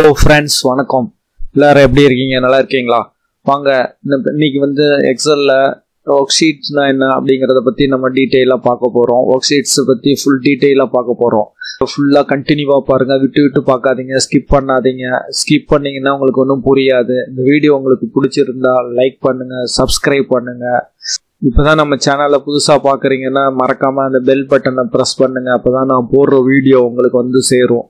Hello friends வணக்கம். எல்லாரும் எப்படி இருக்கீங்க? நல்லா இருக்கீங்களா? வாங்க இன்னைக்கு வந்து எக்ஸலில் ஒர்க்ஷீட்னா என்ன அப்படிங்கிறத பற்றி நம்ம டீட்டெயிலாக பார்க்க போகிறோம் ஒர்க் ஷீட்ஸை பற்றி ஃபுல் டீட்டெயிலாக பார்க்க போகிறோம் ஃபுல்லாக கண்டினியூவாக பாருங்கள் விட்டு விட்டு பார்க்காதீங்க. ஸ்கிப் பண்ணாதீங்க. ஸ்கிப் பண்ணிங்கன்னா உங்களுக்கு ஒன்றும் புரியாது. இந்த வீடியோ உங்களுக்கு பிடிச்சிருந்தா லைக் பண்ணுங்கள் சப்ஸ்கிரைப் பண்ணுங்கள் இப்போ தான் நம்ம சேனலை புதுசாக பார்க்குறீங்கன்னா மறக்காமல் அந்த பெல் பட்டனை ப்ரெஸ் பண்ணுங்கள் அப்போ தான் நான் போடுற வீடியோ உங்களுக்கு வந்து சேரும்.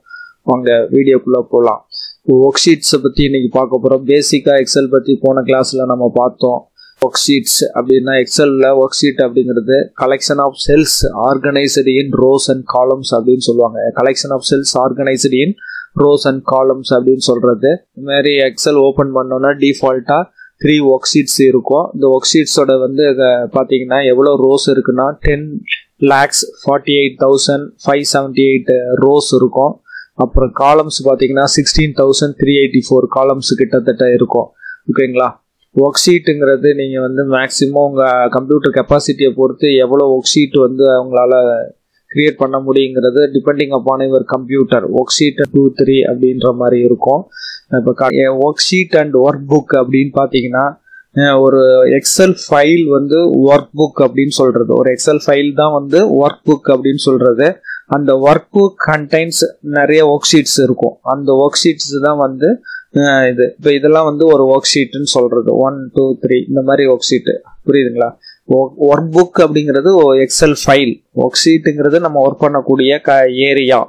வாங்க வீடியோக்குள்ளே போகலாம் இப்போ ஒர்க் ஷீட்ஸை பற்றி இன்றைக்கி பார்க்க போகிறோம் பேசிக்காக எக்ஸல் பற்றி போன கிளாஸில் நம்ம பார்த்தோம். ஒர்க் ஷீட்ஸ் அப்படின்னா எக்ஸலில் ஒர்க் ஷீட் அப்படிங்கிறது collection of cells organised in rows and columns அப்படின்னு சொல்லுவாங்க. Collection of cells organised in rows and columns அப்படின்னு சொல்கிறது இது மாதிரி எக்ஸல் ஓப்பன் பண்ணோன்னா டிஃபால்ட்டாக த்ரீ ஒர்க் ஷீட்ஸ் இருக்கும். இந்த ஒர்க் ஷீட்ஸோட வந்து இதை பார்த்தீங்கன்னா எவ்வளோ ரோஸ் இருக்குன்னா ten lakhs forty eight thousand five seventy eight rows இருக்கும். அப்புறம் காலம்ஸ் பார்த்தீங்கன்னா sixteen thousand three eighty four columns கிட்டத்தட்ட இருக்கும். ஓகேங்களா ஒர்க் ஷீட்டுங்கிறது நீங்கள் வந்து மேக்ஸிமம் உங்கள் கம்ப்யூட்டர் கெப்பாசிட்டியை பொறுத்து எவ்வளோ ஒர்க் ஷீட் வந்து அவங்களால கிரியேட் பண்ண முடியுங்கிறது depending upon your computer work sheet two three அப்படின்ற மாதிரி இருக்கும். இப்போ work sheet and work book அப்படின்னு பார்த்தீங்கன்னா ஒரு எக்ஸல் ஃபைல் வந்து ஒர்க் புக் அப்படின்னு சொல்கிறது ஒரு எக்ஸல் ஃபைல் தான் வந்து ஒர்க் புக் அப்படின்னு சொல்கிறது அந்த ஒர்க் புக் கண்டைன்ஸ் நிறைய ஒர்க் ஷீட்ஸ் இருக்கும். அந்த ஒர்க் ஷீட்ஸ் தான் வந்து இது. இப்போ இதெல்லாம் வந்து ஒரு ஒர்க் ஷீட்னு சொல்கிறது ஒன் டூ த்ரீ இந்த மாதிரி ஒர்க் ஷீட்டு புரியுதுங்களா? ஒர்க் புக் அப்படிங்கிறது எக்ஸல் ஃபைல் ஒர்க் ஷீட்டுங்கிறது நம்ம ஒர்க் பண்ணக்கூடிய க ஏரியா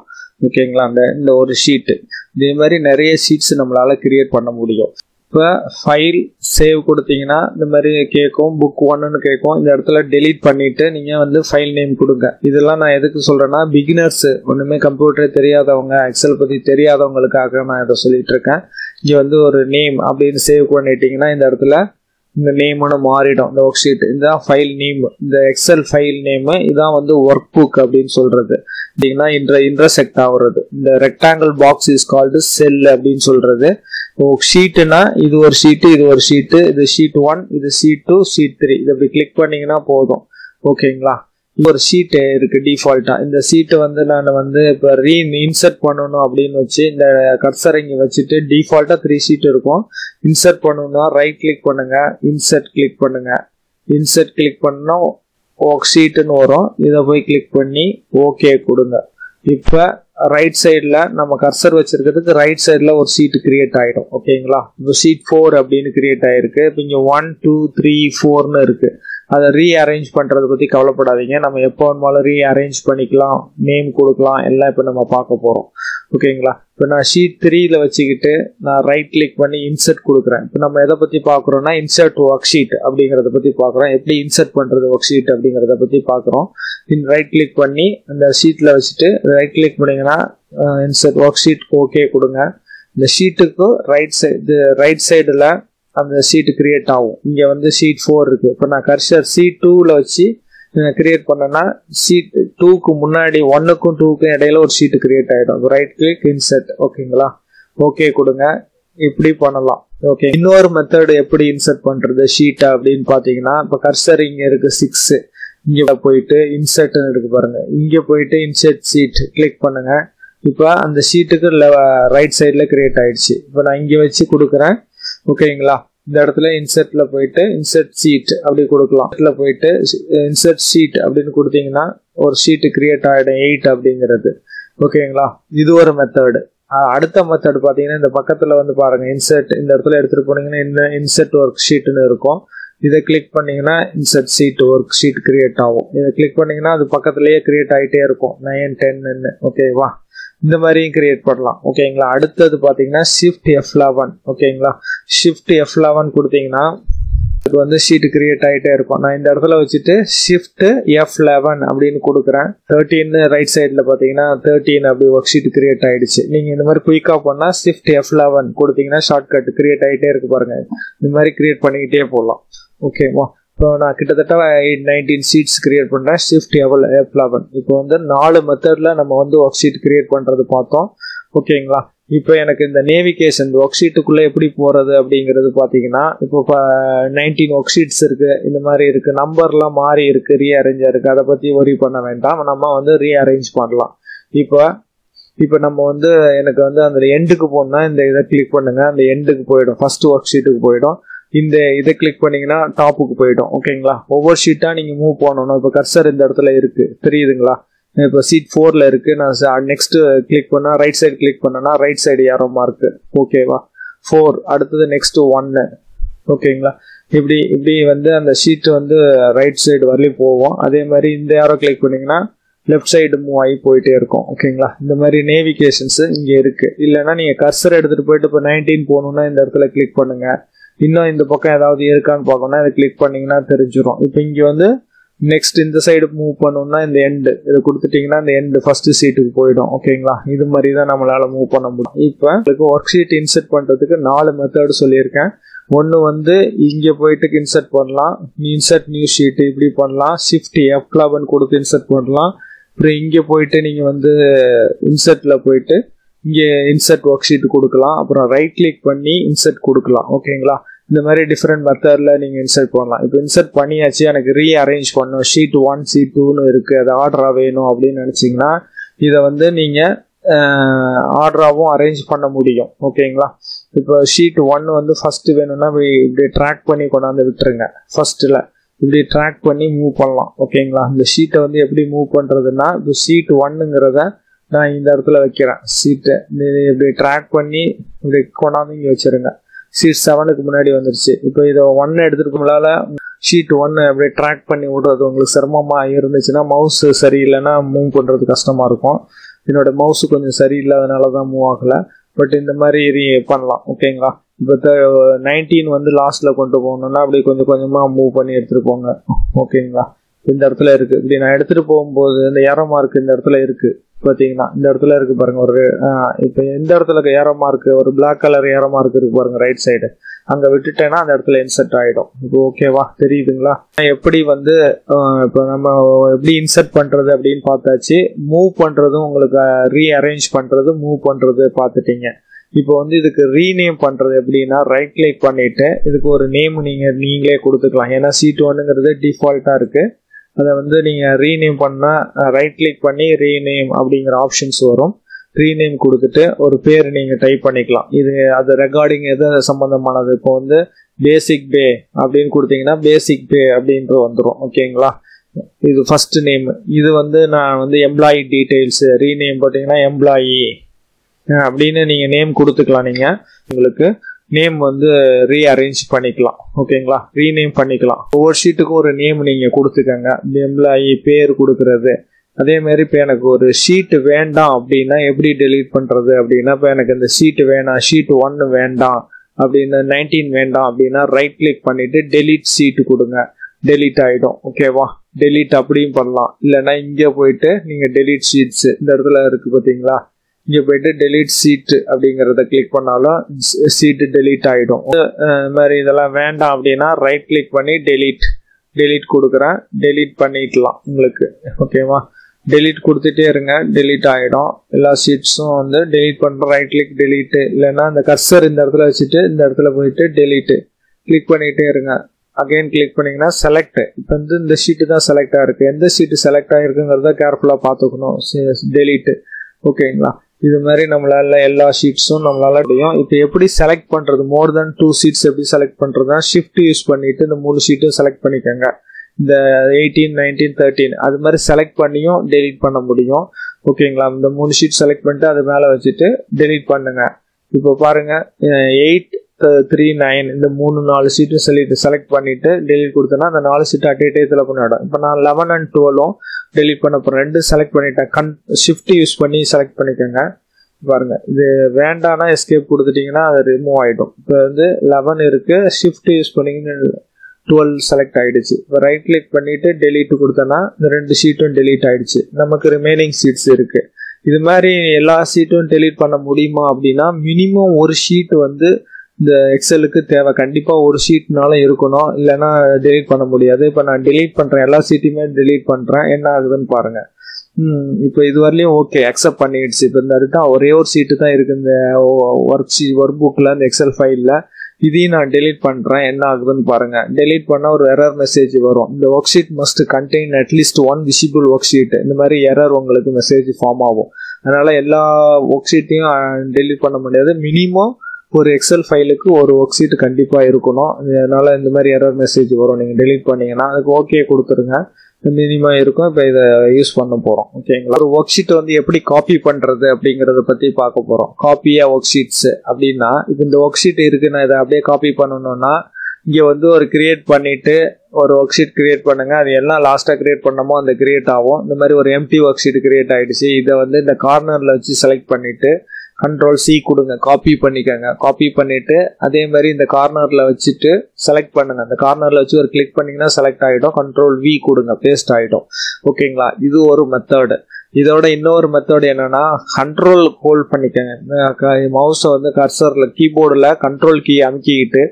ஓகேங்களா? அந்த இந்த ஒரு ஷீட்டு இதே மாதிரி நிறைய ஷீட்ஸ் நம்மளால் கிரியேட் பண்ண முடியும். இப்போ ஃபைல் சேவ் கொடுத்தீங்கன்னா இந்த மாதிரி கேட்கும் புக் ஒன்னுன்னு கேட்கும் இந்த இடத்துல டெலீட் பண்ணிவிட்டு நீங்கள் வந்து ஃபைல் நேம் கொடுங்க. இதெல்லாம் நான் எதுக்கு சொல்கிறேன்னா பிகினர்ஸு ஒன்றுமே கம்ப்யூட்டரே தெரியாதவங்க எக்ஸல் பற்றி தெரியாதவங்களுக்காக நான் இதை சொல்லிகிட்ருக்கேன் இருக்கேன். இங்கே வந்து ஒரு நேம் அப்படின்னு சேவ் பண்ணிட்டீங்கன்னா இந்த இடத்துல இந்த நேம்னு மாறிடும் இந்த ஒர்க் ஷீட் இதுதான் ஃபைல் நேம் இந்த எக்ஸல் ஃபைல் நேமு இதான் வந்து ஒர்க் புக் அப்படின்னு சொல்றது. பார்த்தீங்கன்னா இன்ற இன்டர்செக்ட் ஆகுறது. இந்த rectangle box is called cell அப்படின்னு சொல்றது. ஷீட்டுனா இது ஒரு ஷீட்டு இது ஒரு ஷீட்டு இது ஷீட் ஒன் இது ஷீட் டூ ஷீட் த்ரீ இது அப்படி கிளிக் பண்ணீங்கன்னா போதும். ஓகேங்களா ஒரு ஷீட்டு இருக்கு டிஃபால்ட்டாக இந்த சீட்டு வந்து நான் வந்து இப்போ ரீ இன்சர்ட் பண்ணணும் அப்படின்னு வச்சு இந்த கர்சரை இங்கே வச்சுட்டு டிஃபால்ட்டாக த்ரீ ஷீட் இருக்கும். இன்சர்ட் பண்ணணும்னா ரைட் கிளிக் பண்ணுங்கள் இன்சர்ட் கிளிக் பண்ணுங்கள் இன்சர்ட் கிளிக் பண்ணால் ஒர்க் ஷீட்டுன்னு வரும். இதை போய் கிளிக் பண்ணி ஓகே கொடுங்க. இப்போ ரைட் சைடில் நம்ம கர்சர் வச்சுருக்கிறதுக்கு ரைட் சைடில் ஒரு சீட்டு கிரியேட் ஆகிடும் ஓகேங்களா இப்போ சீட் ஃபோர் அப்படின்னு கிரியேட் ஆகிருக்கு இப்போ இங்கே ஒன் டூ த்ரீ ஃபோர்னு இருக்குது அதை ரீஅரேஞ்ச் பண்ணுறதை பற்றி கவலைப்படாதீங்க. நம்ம எப்போ வேணுமாலும் ரீஅரேஞ்ச் பண்ணிக்கலாம். நேம் கொடுக்கலாம். எல்லாம் இப்போ நம்ம பார்க்க போகிறோம் ஓகேங்களா இப்போ நான் ஷீட் த்ரீயில் வச்சுக்கிட்டு நான் ரைட் கிளிக் பண்ணி இன்சர்ட் கொடுக்குறேன். இப்போ நம்ம எதை பற்றி பார்க்குறோன்னா இன்சர்ட் ஒர்க் ஷீட் அப்படிங்கிறத பற்றி பார்க்குறோம். எப்படி இன்சர்ட் பண்ணுறது ஒர்க் ஷீட் அப்படிங்கிறத பற்றி பார்க்குறோம். ரைட் கிளிக் பண்ணி அந்த ஷீட்டில் வச்சுட்டு ரைட் கிளிக் பண்ணிங்கன்னா இன்சர்ட் ஒர்க் ஷீட் ஓகே கொடுங்க. இந்த ஷீட்டுக்கு ரைட் சைடு ரைட் சைடில் அந்த சீட்டு கிரியேட் ஆகும். இங்கே வந்து சீட் ஃபோர் இருக்கு. இப்போ நான் கர்ஷர் சீட் டூவில் வச்சு கிரியேட் பண்ணேன்னா சீட் டூக்கு முன்னாடி ஒன்னுக்கும் டூக்கும் இடையில ஒரு சீட்டு கிரியேட் ஆகிடும் ரைட் கிளிக் இன்செர்ட் ஓகேங்களா ஓகே கொடுங்க. இப்படி பண்ணலாம். ஓகே இன்னொரு மெத்தட் எப்படி இன்சர்ட் பண்றது? ஷீட் அப்படின்னு பாத்தீங்கன்னா இப்போ கர்சர் இங்க இருக்கு சிக்ஸ் இங்க போயிட்டு இன்சர்ட்னு இருக்கு பாருங்க. இங்க போயிட்டு இன்சர்ட் சீட் கிளிக் பண்ணுங்க. இப்போ அந்த சீட்டுக்கு ரைட் சைடில் கிரியேட் ஆயிடுச்சு. இப்போ நான் இங்கே வச்சு கொடுக்குறேன். ஓகேங்களா? இந்த இடத்துல இன்சர்ட்ல போயிட்டு இன்சர்ட் ஷீட் அப்படி கொடுக்கலாம். இதுல போயிட்டு இன்சர்ட் ஷீட் அப்படின்னு கொடுத்தீங்கன்னா ஒரு ஷீட் கிரியேட் ஆகிடும் எயிட் அப்படிங்கிறது. ஓகேங்களா? இது ஒரு மெத்தடு அடுத்த மெத்தட் பார்த்தீங்கன்னா இந்த பக்கத்தில் வந்து பாருங்க இன்சர்ட் இந்த இடத்துல எடுத்துட்டு போனீங்கன்னா இந்த இன்சர்ட் ஒர்க் ஷீட்னு இருக்கும். இதை கிளிக் பண்ணீங்கன்னா insert sheet work sheet create ஆகும். இதை கிளிக் பண்ணீங்கன்னா அது பக்கத்துலயே கிரியேட் ஆகிட்டே இருக்கும். நைன் டென்னு ஓகேவா? இந்த மாதிரியும் கிரியேட் பண்ணலாம். ஓகேங்களா அடுத்தது பார்த்தீங்கன்னா ஷிஃப்ட் எஃப் லெவன் ஓகேங்களா ஷிஃப்ட் எஃப் லெவன் கொடுத்தீங்கன்னா இது வந்து ஷீட் கிரியேட் ஆகிட்டே இருக்கும். நான் இந்த இடத்துல வச்சுட்டு ஷிஃப்ட் எஃப் லெவன் அப்படின்னு கொடுக்குறேன். தேர்ட்டின்னு ரைட் சைடில் பார்த்தீங்கன்னா தேர்ட்டின் அப்படி ஒர்க் ஷீட் கிரியேட் ஆகிடுச்சு நீங்கள் இந்த மாதிரி குயிக்காக பண்ணால் ஷிஃப்ட் எஃப் லெவன் கொடுத்தீங்கன்னா ஷார்ட்கட் கிரியேட் ஆகிட்டே இருக்கு பாருங்கள் இந்த மாதிரி கிரியேட் பண்ணிக்கிட்டே போகலாம். ஓகேவா இப்போ நான் கிட்டத்தட்ட எயிட் நைன்டீன் சீட்ஸ் கிரியேட் பண்ணுறேன் ஷிஃப்ட் எவல் எஃப் லெவன் இப்போ வந்து நாலு மெத்தடில் நம்ம வந்து ஒர்க் ஷீட் கிரியேட் பண்ணுறது பார்த்தோம் ஓகேங்களா இப்போ எனக்கு இந்த நேவிகேஷன் ஒர்க் ஷீட்டுக்குள்ளே எப்படி போகிறது அப்படிங்கிறது பார்த்தீங்கன்னா இப்போ நைன்டீன் ஒர்க் ஷீட்ஸ் இருக்குது இந்த மாதிரி இருக்குது நம்பர்லாம் மாறி இருக்குது ரீஅரேஞ்சாக இருக்குது அதை பற்றி ஒரி பண்ண வேண்டாம். நம்ம வந்து ரீஅரேஞ்ச் பண்ணலாம். இப்போ இப்போ நம்ம வந்து எனக்கு வந்து அந்த எண்டுக்கு போனால் இந்த இதை கிளிக் பண்ணுங்கள் அந்த எண்டுக்கு போயிடும். ஃபர்ஸ்ட் ஒர்க் ஷீட்டுக்கு போயிடும். இந்த இதை கிளிக் பண்ணீங்கன்னா டாப்புக்கு போயிடும். ஓகேங்களா ஒவ்வொரு ஷீட்டாக நீங்கள் மூவ் பண்ணணும். இப்போ கர்சர் இந்த இடத்துல இருக்குது தெரியுதுங்களா? இப்போ சீட் ஃபோரில் இருக்குது நான் நெக்ஸ்ட் கிளிக் பண்ணால் ரைட் சைடு கிளிக் பண்ணேன்னா ரைட் சைடு யாரோ மார்க்கு ஓகேவா ஃபோர் அடுத்தது நெக்ஸ்ட் ஒன்னு ஓகேங்களா இப்படி இப்படி வந்து அந்த ஷீட் வந்து ரைட் சைடு வரலையும் போவோம் அதே மாதிரி இந்த யாரோ கிளிக் பண்ணிங்கன்னா லெஃப்ட் சைடு மூவ் ஆகி போயிட்டே இருக்கும். ஓகேங்களா இந்த மாதிரி நேவிகேஷன்ஸ் இங்கே இருக்குது இல்லைன்னா நீங்கள் கர்சர் எடுத்துகிட்டு போயிட்டு இப்போ நைன்டீன் போகணுன்னா இந்த இடத்துல கிளிக் பண்ணுங்கள் இன்னும் இந்த பக்கம் ஏதாவது இருக்கான்னு பார்க்கணும்னா இதை கிளிக் பண்ணீங்கன்னா தெரிஞ்சிடும் இப்போ இங்கே வந்து நெக்ஸ்ட் இந்த சைடு மூவ் பண்ணணும்னா இந்த எண்டு இதை கொடுத்துட்டீங்கன்னா இந்த எண்டு ஃபர்ஸ்ட் சீட்டுக்கு போயிடும். ஓகேங்களா? இது மாதிரி தான் நம்மளால மூவ் பண்ண முடியும். இப்போ உங்களுக்கு ஒர்க் ஷீட் இன்சர்ட் பண்ணுறதுக்கு நாலு மெத்தட் சொல்லியிருக்கேன். ஒன்று வந்து இங்கே போயிட்டு இன்செர்ட் பண்ணலாம். இன்சர்ட் நியூ ஷீட் இப்படி பண்ணலாம். ஷிஃப்ட் எஃப் கிளப்னு கொடுத்து இன்சர்ட் பண்ணலாம். அப்புறம் இங்கே போயிட்டு நீங்கள் வந்து இன்சர்ட்டில் போயிட்டு இங்கே இன்செர்ட் ஒர்க் ஷீட் கொடுக்கலாம். அப்புறம் ரைட் கிளிக் பண்ணி இன்செர்ட் கொடுக்கலாம். ஓகேங்களா இந்த மாதிரி டிஃப்ரெண்ட் மெத்தடில் நீங்கள் இன்செர்ட் பண்ணலாம். இப்போ இன்செர்ட் பண்ணியாச்சு. எனக்கு ரீ அரேஞ்ச் பண்ணும் ஷீட் ஒன் ஷீட் டூன்னு இருக்குது அது ஆர்டராக வேணும் அப்படின்னு நினச்சிங்கன்னா இதை வந்து நீங்கள் ஆர்டராகவும் அரேஞ்ச் பண்ண முடியும். ஓகேங்களா இப்போ ஷீட் ஒன் வந்து ஃபஸ்ட்டு வேணும்னா இப்படி இப்படி ட்ராக் பண்ணி கொண்டாந்து விட்டுருங்க. ஃபஸ்ட்டில் இப்படி ட்ராக் பண்ணி மூவ் பண்ணலாம். ஓகேங்களா இந்த ஷீட்டை வந்து எப்படி மூவ் பண்ணுறதுன்னா இப்போ ஷீட் ஒன்னுங்கிறத நான் இந்த இடத்துல வைக்கிறேன். சீட்டை இப்படி ட்ராக் பண்ணி இப்படி கொண்டாந்து இங்கே வச்சிருங்க. சீட் செவனுக்கு முன்னாடி வந்துருச்சு. இப்போ இதை ஒன்று எடுத்துட்டு முன்னால ஷீட் ஒன்று அப்படியே ட்ராக் பண்ணி விடுறது உங்களுக்கு சிரமமாக இருந்துச்சுன்னா மவுஸ் சரியில்லைன்னா மூவ் பண்ணுறது கஷ்டமாக இருக்கும். என்னோட மவுஸ் கொஞ்சம் சரியில்லாதனால தான் மூவ் ஆகலை. பட் இந்த மாதிரி பண்ணலாம். ஓகேங்களா இப்போ நைன்டீன் வந்து லாஸ்ட்டில் கொண்டு போகணுன்னா அப்படி கொஞ்சம் கொஞ்சமாக மூவ் பண்ணி எடுத்துகிட்டு போங்க. ஓகேங்களா இந்த இடத்துல இருக்குது இப்படி நான் எடுத்துகிட்டு போகும்போது இந்த ஏரோ இருக்குது இந்த இடத்துல இருக்குது பார்த்தீங்கன்னா இந்த இடத்துல இருக்கு பாருங்க ஒரு இப்போ எந்த இடத்துல ஏரோ மார்க் ஒரு பிளாக் கலர் ஏரோ மார்க் இருக்கு பாருங்க ரைட் சைடு அங்கே விட்டுட்டேன்னா அந்த இடத்துல இன்செர்ட் ஆகிடும் இப்போ ஓகேவா தெரியுதுங்களா? எப்படி வந்து இப்போ நம்ம எப்படி இன்சர்ட் பண்ணுறது அப்படின்னு பார்த்தாச்சு மூவ் பண்ணுறதும் உங்களுக்கு ரீஅரேஞ்ச் பண்ணுறது மூவ் பண்ணுறது பார்த்துட்டீங்க. இப்போ வந்து இதுக்கு ரீநேம் பண்ணுறது எப்படின்னா ரைட் கிளிக் பண்ணிவிட்டு இதுக்கு ஒரு நேம் நீங்கள் நீங்களே கொடுத்துக்கலாம். ஏன்னா சீட் ஒன்றுங்கிறது டிஃபால்ட்டாக இருக்குது அதை வந்து நீங்கள் ரீநேம் பண்ணால் ரைட் கிளிக் பண்ணி ரீநேம் அப்படிங்கிற ஆப்ஷன்ஸ் வரும். ரீநேம் கொடுத்துட்டு ஒரு பேர் நீங்கள் டைப் பண்ணிக்கலாம். இது அது ரெக்கார்டிங் எது சம்மந்தமானது இப்போ வந்து பேசிக் பே அப்படின்னு கொடுத்தீங்கன்னா பேசிக் பே அப்படின்ட்டு வந்துடும் ஓகேங்களா இது ஃபஸ்ட்டு நேம் இது வந்து நான் வந்து எம்ப்ளாயி டீட்டெயில்ஸ் ரீநேம் போட்டிங்கன்னா எம்ப்ளாயி அப்படின்னு நீங்கள் நேம் கொடுத்துக்கலாம் நீங்கள் உங்களுக்கு நேம் வந்து ரீஅரேஞ்ச் பண்ணிக்கலாம். ஓகேங்களா ரீநேம் பண்ணிக்கலாம். ஒவ்வொரு ஷீட்டுக்கும் ஒரு நேம் நீங்கள் கொடுத்துக்கங்க. இந்த எம்ப்ளாயி பேர் கொடுக்கறது. அதே மாதிரி இப்போ எனக்கு ஒரு ஷீட்டு வேண்டாம் அப்படின்னா எப்படி டெலீட் பண்ணுறது அப்படின்னா இப்போ எனக்கு இந்த ஷீட்டு வேணாம் ஷீட் ஒன்று வேண்டாம். அப்படின்னு நைன்டீன் வேண்டாம் அப்படின்னா ரைட் கிளிக் பண்ணிவிட்டு டெலீட் சீட்டு கொடுங்க. டெலீட் ஆகிடும் ஓகேவா டெலீட் அப்படியும் பண்ணலாம். இல்லைன்னா இங்கே போயிட்டு நீங்கள் டெலீட் ஷீட்ஸு இந்த இடத்துல இருக்குது பார்த்தீங்களா இங்கே போயிட்டு டெலீட் சீட்டு அப்படிங்கிறத கிளிக் பண்ணாலும் சீட்டு டெலீட் ஆகிடும் இந்த மாதிரி இதெல்லாம் வேண்டாம் அப்படின்னா ரைட் கிளிக் பண்ணி டெலீட் டெலீட் கொடுக்குறேன். டெலீட் பண்ணிக்கலாம் உங்களுக்கு. ஓகேவா டெலீட் கொடுத்துட்டே இருங்க. டெலீட் ஆகிடும் எல்லா ஷீட்ஸும் வந்து டெலீட் பண்ணுற ரைட் கிளிக் டெலீட்டு இல்லைன்னா அந்த கர்சர் இந்த இடத்துல வச்சுட்டு இந்த இடத்துல போயிட்டு டெலீட்டு கிளிக் பண்ணிகிட்டே இருங்க. அகைன் கிளிக் பண்ணிங்கன்னா செலக்ட் இப்போ வந்து இந்த ஷீட்டு தான் செலக்ட் ஆகிருக்கு எந்த ஷீட்டு செலக்ட் ஆகிருக்குங்கிறத கேர்ஃபுல்லாக பார்த்துக்கணும். டெலீட்டு ஓகேங்களா இது மாதிரி நம்மளால எல்லா ஷீட்ஸும் நம்மளால முடியும். இப்போ எப்படி செலக்ட் பண்றது? மோர் தென் டூ ஷீட்ஸ் எப்படி செலக்ட் பண்றதுனா ஷிஃப்ட் யூஸ் பண்ணிட்டு இந்த மூணு ஷீட்டும் செலக்ட் பண்ணிக்கோங்க. இந்த எயிட்டீன் நைன்டீன் தேர்ட்டீன் அது மாதிரி செலக்ட் பண்ணியும் டெலிட் பண்ண முடியும். ஓகேங்களா இந்த மூணு ஷீட் செலக்ட் பண்ணிட்டு அது மேலே வச்சுட்டு டெலிட் பண்ணுங்க. இப்போ பாருங்க எயிட் த்ரீ நைன் இந்த மூணு நாலு சீட்டும் செலக்ட் செலக்ட் பண்ணிட்டு டெலிட் கொடுத்தோன்னா அந்த நாலு சீட் அட்டே டயத்தில் பண்ணிவிடும் இப்போ நான் லெவன் அண்ட் டுவெலும் டெலிட் பண்ண போகிறேன் ரெண்டு செலக்ட் பண்ணிட்டேன். கன் ஷிஃப்ட் யூஸ் பண்ணி செலக்ட் பண்ணிக்கோங்க. பாருங்கள் இது வேண்டானா எஸ்கேப் கொடுத்துட்டிங்கன்னா அது ரிமூவ் ஆகிடும் இப்போ வந்து லெவன் இருக்குது ஷிஃப்ட் யூஸ் பண்ணிங்கன்னு டுவெல் செலக்ட் ஆகிடுச்சு இப்போ ரைட் கிளிக் பண்ணிவிட்டு டெலீட் கொடுத்தேன்னா இந்த ரெண்டு ஷீட்டும் டெலீட் ஆகிடுச்சு நமக்கு ரிமைனிங் சீட்ஸ் இருக்குது இது மாதிரி எல்லா சீட்டும் டெலீட் பண்ண முடியுமா அப்படின்னா மினிமம் ஒரு ஷீட் வந்து இந்த எக்ஸலுக்கு தேவை. கண்டிப்பாக ஒரு ஷீட்னால இருக்கணும். இல்லைன்னா டெலீட் பண்ண முடியாது. இப்போ நான் டெலீட் பண்ணுறேன் எல்லா சீட்டையுமே டெலீட் பண்ணுறேன் என்ன ஆகுதுன்னு பாருங்கள் இப்போ இது வரலையும் ஓகே அக்செப்ட் பண்ணிடுச்சு. இப்போ இந்த இடத்துல ஒரே ஒரு சீட்டு தான் இருக்கு. இந்த ஒர்க் ஷீ ஒர்க் புக்கில் இந்த எக்ஸல் ஃபைலில் இதையும் நான் டெலீட் பண்ணுறேன் என்ன ஆகுதுன்னு பாருங்க. டெலீட் பண்ணால் ஒரு எரர் மெசேஜ் வரும். இந்த work sheet must contain at least one visible work sheet இந்த மாதிரி எரர் உங்களுக்கு மெசேஜ் ஃபார்ம் ஆகும். அதனால எல்லா ஒர்க் ஷீட்டையும் டெலீட் பண்ண முடியாது. மினிமம் ஒரு எக்ஸல் ஃபைலுக்கு ஒரு ஒர்க் ஷீட் கண்டிப்பாக இருக்கணும். இதனால் இந்த மாதிரி எரர் மெசேஜ் வரும். நீங்கள் டெலீட் பண்ணிங்கன்னா அதுக்கு ஓகே கொடுத்துருங்க. மினிமம் இருக்கும். இப்போ இதை யூஸ் பண்ண போகிறோம் ஓகேங்களா ஒரு ஒர்க் ஷீட் வந்து எப்படி காப்பி பண்ணுறது அப்படிங்கிறத பற்றி பார்க்க போகிறோம் காப்பியாக ஒர்க் ஷீட்ஸு அப்படின்னா இப்போ இந்த ஒர்க் ஷீட் இருக்குது நான் இதை அப்படியே காப்பி பண்ணணும்னா இங்கே வந்து ஒரு கிரியேட் பண்ணிவிட்டு ஒரு ஒர்க் ஷீட் கிரியேட் பண்ணுங்க. அது எல்லாம் லாஸ்ட்டாக கிரியேட் பண்ணமோ அந்த கிரியேட் ஆகும். இந்த மாதிரி ஒரு எம்டி ஒர்க் ஷீட் கிரியேட் ஆகிடுச்சு இதை வந்து இந்த கார்னரில் வச்சு செலக்ட் பண்ணிவிட்டு கண்ட்ரோல் சி கொடுங்க. காப்பி பண்ணிக்கோங்க. காப்பி பண்ணிவிட்டு அதே மாதிரி இந்த கார்னரில் வச்சுட்டு செலக்ட் பண்ணுங்க. அந்த கார்னரில் வச்சு ஒரு கிளிக் பண்ணிங்கன்னா செலக்ட் ஆகிடும் கண்ட்ரோல் வி கொடுங்க. பேஸ்ட் ஆகிடும் ஓகேங்களா இது ஒரு மெத்தடு இதோட இன்னொரு மெத்தட் என்னன்னா கண்ட்ரோல் ஹோல்ட் பண்ணிக்கோங்க. மவுஸை வந்து கர்சரில் கீபோர்டில் கண்ட்ரோல் கீ அமுக்கிக்கிட்டு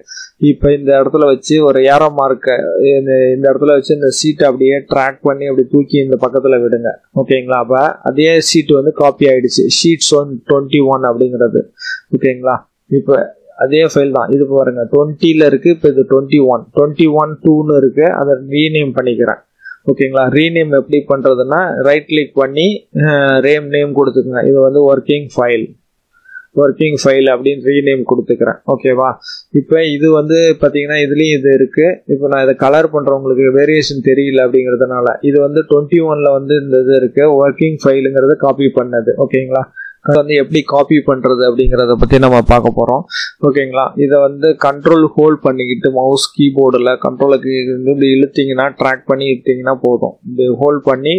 இப்போ இந்த இடத்துல வச்சு ஒரு ஏரோ மார்க்கை இந்த இந்த இடத்துல வச்சு இந்த சீட்டை அப்படியே ட்ராக் பண்ணி அப்படி தூக்கி இந்த பக்கத்தில் விடுங்க. ஓகேங்களா? அப்போ அதே சீட் வந்து காப்பி ஆகிடுச்சு ஷீட்ஸ் ஒன் டுவெண்ட்டி ஒன் அப்படிங்கிறது. ஓகேங்களா? இப்போ அதே ஃபைல் தான். இது பாருங்க டுவெண்ட்டியில் இருக்குது இப்போ இது டுவெண்ட்டி ஒன் டுவெண்ட்டி ஒன் டூன்னு இருக்குது அதை ரீநேம் பண்ணிக்கிறேன். ஓகேங்களா? ரீநேம் எப்படி பண்ணுறதுன்னா ரைட் கிளிக் பண்ணி ரேம் நேம் கொடுத்துக்குங்க. இது வந்து ஒர்க்கிங் ஃபைல் ஒர்க்கிங் ஃபைல் அப்படின்னு ரீநேம் கொடுத்துக்கிறேன். ஓகேவா? இப்போ இது வந்து பார்த்தீங்கன்னா இதுலேயும் இது இருக்குது இப்போ நான் இதை கலர் பண்ணுறவங்களுக்கு வேரியேஷன் தெரியல அப்படிங்கிறதுனால இது வந்து டுவெண்ட்டி ஒனில் வந்து இந்த இது இருக்குது ஒர்க்கிங் ஃபைலுங்கிறத காப்பி பண்ணது. ஓகேங்களா? வந்து எப்படி காப்பி பண்ணுறது அப்படிங்கிறத பற்றி நம்ம பார்க்க போகிறோம் ஓகேங்களா இதை வந்து கண்ட்ரோல் ஹோல்ட் பண்ணிக்கிட்டு மவுஸ் கீபோர்டில் கண்ட்ரோலுக்கு இப்படி இழுத்தீங்கன்னா ட்ராக் பண்ணி இழுத்தீங்கன்னா போதும். இது ஹோல்ட் பண்ணி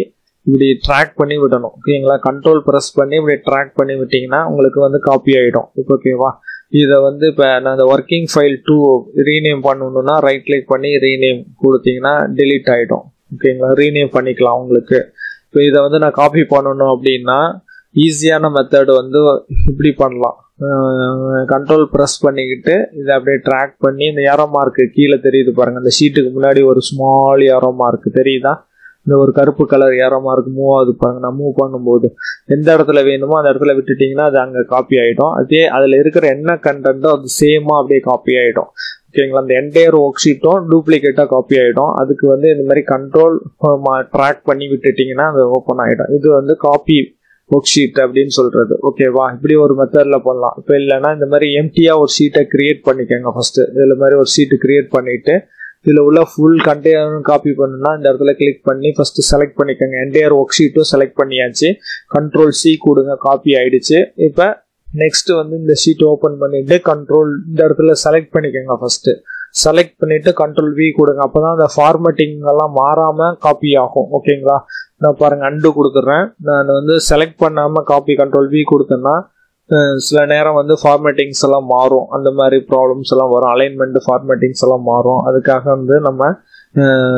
இப்படி ட்ராக் பண்ணி விடணும். ஓகேங்களா கண்ட்ரோல் ப்ரெஸ் பண்ணி இப்படி ட்ராக் பண்ணி விட்டிங்கன்னா உங்களுக்கு வந்து காப்பி ஆகிடும் இப்போ ஓகேவா இதை வந்து இப்போ நான் அந்த ஒர்க்கிங் ஃபைல் டூ ரீநேம் பண்ணணும்னா ரைட் கிளிக் பண்ணி ரீநேம் கொடுத்தீங்கன்னா டெலீட் ஆகிடும் ஓகேங்களா ரீநேம் பண்ணிக்கலாம் உங்களுக்கு. இப்போ இதை வந்து நான் காப்பி பண்ணணும் அப்படின்னா ஈஸியான மெத்தட் வந்து இப்படி பண்ணலாம். கண்ட்ரோல் ப்ரெஸ் பண்ணிக்கிட்டு இதை அப்படியே ட்ராக் பண்ணி இந்த ஏரோ மார்க்கு கீழே தெரியுது பாருங்கள் அந்த ஷீட்டுக்கு முன்னாடி ஒரு ஸ்மால் ஏரோ மார்க் தெரியுதா? இந்த ஒரு கருப்பு கலர் ஏரோ மார்க் மூவ் ஆகுது பாருங்க. நான் மூவ் பண்ணும்போது எந்த இடத்துல வேணுமோ அந்த இடத்துல விட்டுட்டிங்கன்னா அது அங்கே காப்பி ஆகிடும் அதே அதில் இருக்கிற என்ன கண்டென்ட்டோ அது சேமாக அப்படியே காப்பி ஆகிடும் ஓகேங்களா அந்த என்டையர் ஒர்க் ஷீட்டும் டூப்ளிகேட்டாக காப்பி ஆகிடும் அதுக்கு வந்து இந்த மாதிரி கண்ட்ரோல் ட்ராக் பண்ணி விட்டுட்டிங்கன்னா அது ஓப்பன் ஆகிடும் இது வந்து காப்பி ஒர்க் ஷீட் அப்படின்னு சொல்றது. ஓகேவா இப்படி ஒரு மெத்தட்ல பண்ணலாம். இப்போ இல்லைன்னா இந்த மாதிரி எம்டியா ஒரு ஷீட்டை கிரியேட் பண்ணிக்கோங்க ஃபர்ஸ்ட் இதுல மாதிரி ஒரு ஷீட்டு கிரியேட் பண்ணிட்டு இதுல உள்ள ஃபுல் கண்டெய்னரும் காப்பி பண்ணுன்னா இந்த இடத்துல கிளிக் பண்ணி ஃபர்ஸ்ட் செலக்ட் பண்ணிக்கோங்க. என்டையர் ஒர்க் ஷீட்டும் செலக்ட் பண்ணியாச்சு. கண்ட்ரோல் சி கொடுங்க காப்பி ஆயிடுச்சு. இப்போ நெக்ஸ்ட் வந்து இந்த ஷீட் ஓப்பன் பண்ணிட்டு கண்ட்ரோல் இந்த இடத்துல செலக்ட் பண்ணிக்கோங்க ஃபர்ஸ்ட் செலக்ட் பண்ணிட்டு கண்ட்ரோல் வி கொடுங்க. அப்பதான் அந்த ஃபார்மேட்டிங் எல்லாம் மாறாம காப்பி ஆகும். ஓகேங்களா நான் பாருங்க அண்டு கொடுக்குறேன் நான் வந்து செலக்ட் பண்ணாம காப்பி கண்ட்ரோல் வி கொடுத்தேன்னா சில நேரம் வந்து ஃபார்மேட்டிங்ஸ் எல்லாம் மாறும். அந்த மாதிரி ப்ராப்ளம்ஸ் எல்லாம் வரும். அலைன்மெண்ட் ஃபார்மேட்டிங்ஸ் எல்லாம் மாறும். அதுக்காக வந்து நம்ம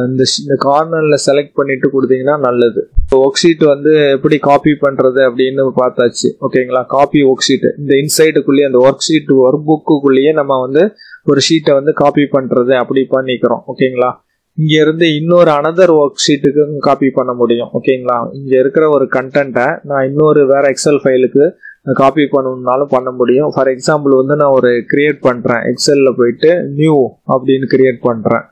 இந்த இந்த கார்னரில் செலக்ட் பண்ணிட்டு கொடுத்தீங்கன்னா நல்லது. இப்போ ஒர்க் ஷீட் வந்து எப்படி காப்பி பண்ணுறது அப்படின்னு பார்த்தாச்சு. ஓகேங்களா காப்பி ஒர்க் ஷீட்டு இந்த இன்சைட்டுக்குள்ளேயே அந்த ஒர்க் ஷீட் ஒர்க் புக்குக்குள்ளேயே நம்ம வந்து ஒரு ஷீட்டை வந்து காப்பி பண்ணுறது அப்படி பண்ணிக்கிறோம். ஓகேங்களா இங்கேருந்து இன்னொரு அனதர் ஒர்க் ஷீட்டுக்கு காப்பி பண்ண முடியும். ஓகேங்களா இங்கே இருக்கிற ஒரு கண்டென்ட்டை நான் இன்னொரு வேறு எக்ஸல் ஃபைலுக்கு காப்பி பண்ணணுன்னாலும் பண்ண முடியும். ஃபார் எக்ஸாம்பிள் வந்து நான் ஒரு கிரியேட் பண்ணுறேன் எக்ஸலில் போயிட்டு நியூ அப்படின்னு கிரியேட் பண்ணுறேன்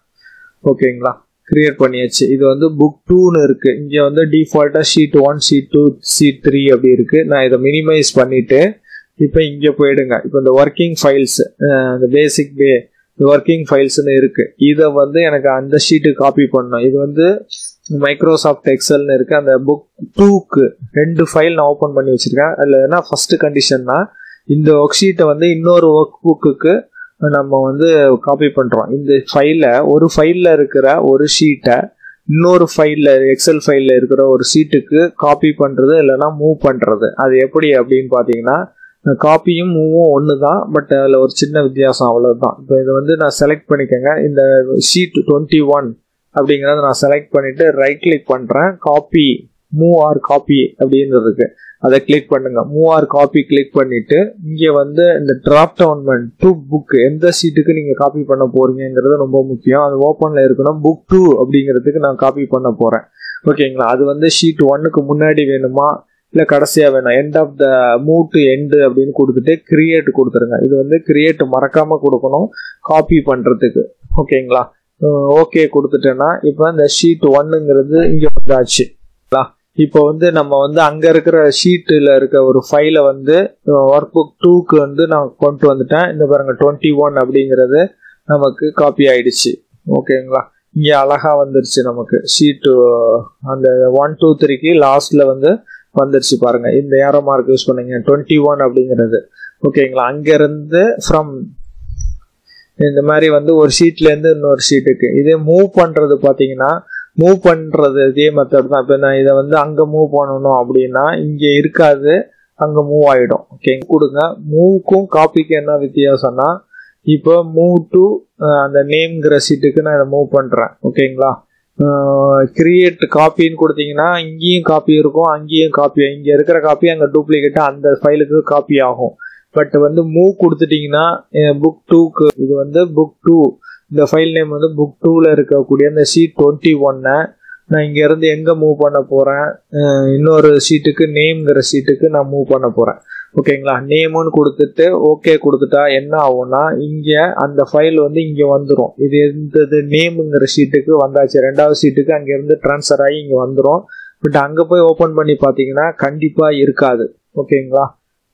ஓகேங்களா? கிரியேட் பண்ணியாச்சு. இது வந்து புக் டூன்னு இருக்கு. இங்கே வந்து டிஃபால்ட்டாக sheet one sheet two sheet three அப்படி இருக்கு. நான் இதை மினிமைஸ் பண்ணிட்டு இப்போ இங்கே போயிடுங்க. இப்போ இந்த ஒர்க்கிங் ஃபைல்ஸ் இந்த பேசிக் பே ஒர்க்கிங் ஃபைல்ஸ்னு இருக்கு. இதை வந்து எனக்கு அந்த ஷீட்டு காப்பி பண்ணணும். இது வந்து மைக்ரோசாஃப்ட் எக்ஸல்னு இருக்கு. அந்த புக் டூக்கு ரெண்டு ஃபைல் நான் ஓப்பன் பண்ணி வச்சிருக்கேன். அதில் என்ன ஃபர்ஸ்ட் கண்டிஷன்னா இந்த ஒர்க் ஷீட்டை வந்து இன்னொரு ஒர்க் புக்குக்கு நம்ம வந்து காப்பி பண்ணுறோம் இந்த ஃபைலில் ஒரு ஃபைலில் இருக்கிற ஒரு ஷீட்டை இன்னொரு ஃபைலில் எக்ஸல் ஃபைலில் இருக்கிற ஒரு ஷீட்டுக்கு காப்பி பண்ணுறது இல்லைன்னா மூவ் பண்ணுறது அது எப்படி அப்படின்னு பார்த்தீங்கன்னா காப்பியும் மூவும் ஒன்று தான் பட் அதில் ஒரு சின்ன வித்தியாசம் அவ்வளோதான் இப்போ இதை வந்து நான் செலக்ட் பண்ணிக்கோங்க. இந்த ஷீட் டுவெண்ட்டி ஒன் அப்படிங்கிறத நான் செலக்ட் பண்ணிவிட்டு ரைட் கிளிக் பண்ணுறேன் காப்பி மூவ் ஆர் காப்பி அப்படின்னு இருக்கு. அதை கிளிக் பண்ணுங்க. மூவ் ஆர் காப்பி கிளிக் பண்ணிட்டு இங்கே வந்து இந்த டிராப் டவுன் டூ புக் எந்த சீட்டுக்கு நீங்க காப்பி பண்ண போறீங்கிறது ரொம்ப முக்கியம். அது ஓப்பன்ல இருக்கணும். புக் டூ அப்படிங்கிறதுக்கு நான் காப்பி பண்ண போறேன். ஓகேங்களா அது வந்து ஷீட் ஒன்னுக்கு முன்னாடி வேணுமா? இல்லை கடைசியாக வேணும் end of the move to end அப்படின்னு கொடுத்துட்டு கிரியேட் கொடுத்துருங்க. இது வந்து கிரியேட் மறக்காம கொடுக்கணும். காப்பி பண்ணுறதுக்கு ஓகேங்களா ஓகே கொடுத்துட்டேன்னா இப்போ இந்த ஷீட் ஒன்னுங்கிறது இங்கே வந்தாச்சு. இப்போ வந்து நம்ம வந்து அங்கே இருக்கிற ஷீட்டில் இருக்க ஒரு ஃபைலை வந்து ஒர்க் புக் டூக்கு வந்து நான் கொண்டு வந்துட்டேன். இந்த பாருங்க டுவெண்ட்டி ஒன் அப்படிங்கிறது நமக்கு காப்பி ஆயிடுச்சு. ஓகேங்களா? இங்கே அழகா வந்துருச்சு நமக்கு. ஷீட்டு அந்த ஒன் டூ த்ரீக்கு லாஸ்ட்ல வந்து வந்துருச்சு பாருங்க. இந்த ஏரோ மார்க் யூஸ் பண்ணீங்க. டுவெண்ட்டி ஒன் அப்படிங்கிறது. ஓகேங்களா? அங்கிருந்து ஃப்ரம் இந்த மாதிரி வந்து ஒரு ஷீட்ல இருந்து இன்னொரு ஷீட்டுக்கு இதே மூவ் பண்றது பாத்தீங்கன்னா மூவ் பண்ணுறது இதே மெத்தட் தான். இப்போ நான் இதை வந்து அங்கே மூவ் பண்ணணும் அப்படின்னா இங்கே இருக்காது அங்கே மூவ் ஆகிடும் ஓகே கொடுங்க. மூவுக்கும் காப்பிக்கும் என்ன வித்தியாசம்னா இப்போ மூவ் டு அந்த நேம்ங்கிற சீட்டுக்கு நான் இதை மூவ் பண்ணுறேன் ஓகேங்களா கிரியேட் காப்பின்னு கொடுத்தீங்கன்னா இங்கேயும் காப்பி இருக்கும் அங்கேயும் காப்பி இங்கே இருக்கிற காப்பி அங்கே டூப்ளிகேட்டாக அந்த ஃபைலுக்கு காப்பி ஆகும். பட் வந்து மூவ் கொடுத்துட்டிங்கன்னா புக் டூக்கு இது வந்து புக் டூ இந்த ஃபைல் நேம் வந்து புக் டூவில் இருக்கக்கூடிய அந்த சீட் டுவெண்ட்டி ஒன்னை நான் இங்கேருந்து எங்கே மூவ் பண்ண போகிறேன் இன்னொரு சீட்டுக்கு நேம்ங்கிற சீட்டுக்கு நான் மூவ் பண்ண போகிறேன் ஓகேங்களா நேமுன்னு கொடுத்துட்டு ஓகே கொடுத்துட்டா என்ன ஆகும்னா இங்கே அந்த ஃபைல் வந்து இங்கே வந்துடும் இது இருந்தது நேமுங்கிற சீட்டுக்கு வந்தாச்சு. ரெண்டாவது சீட்டுக்கு அங்கேருந்து ட்ரான்ஸ்ஃபர் ஆகி இங்கே வந்துடும் பட் அங்கே போய் ஓப்பன் பண்ணி பார்த்தீங்கன்னா கண்டிப்பாக இருக்காது. ஓகேங்களா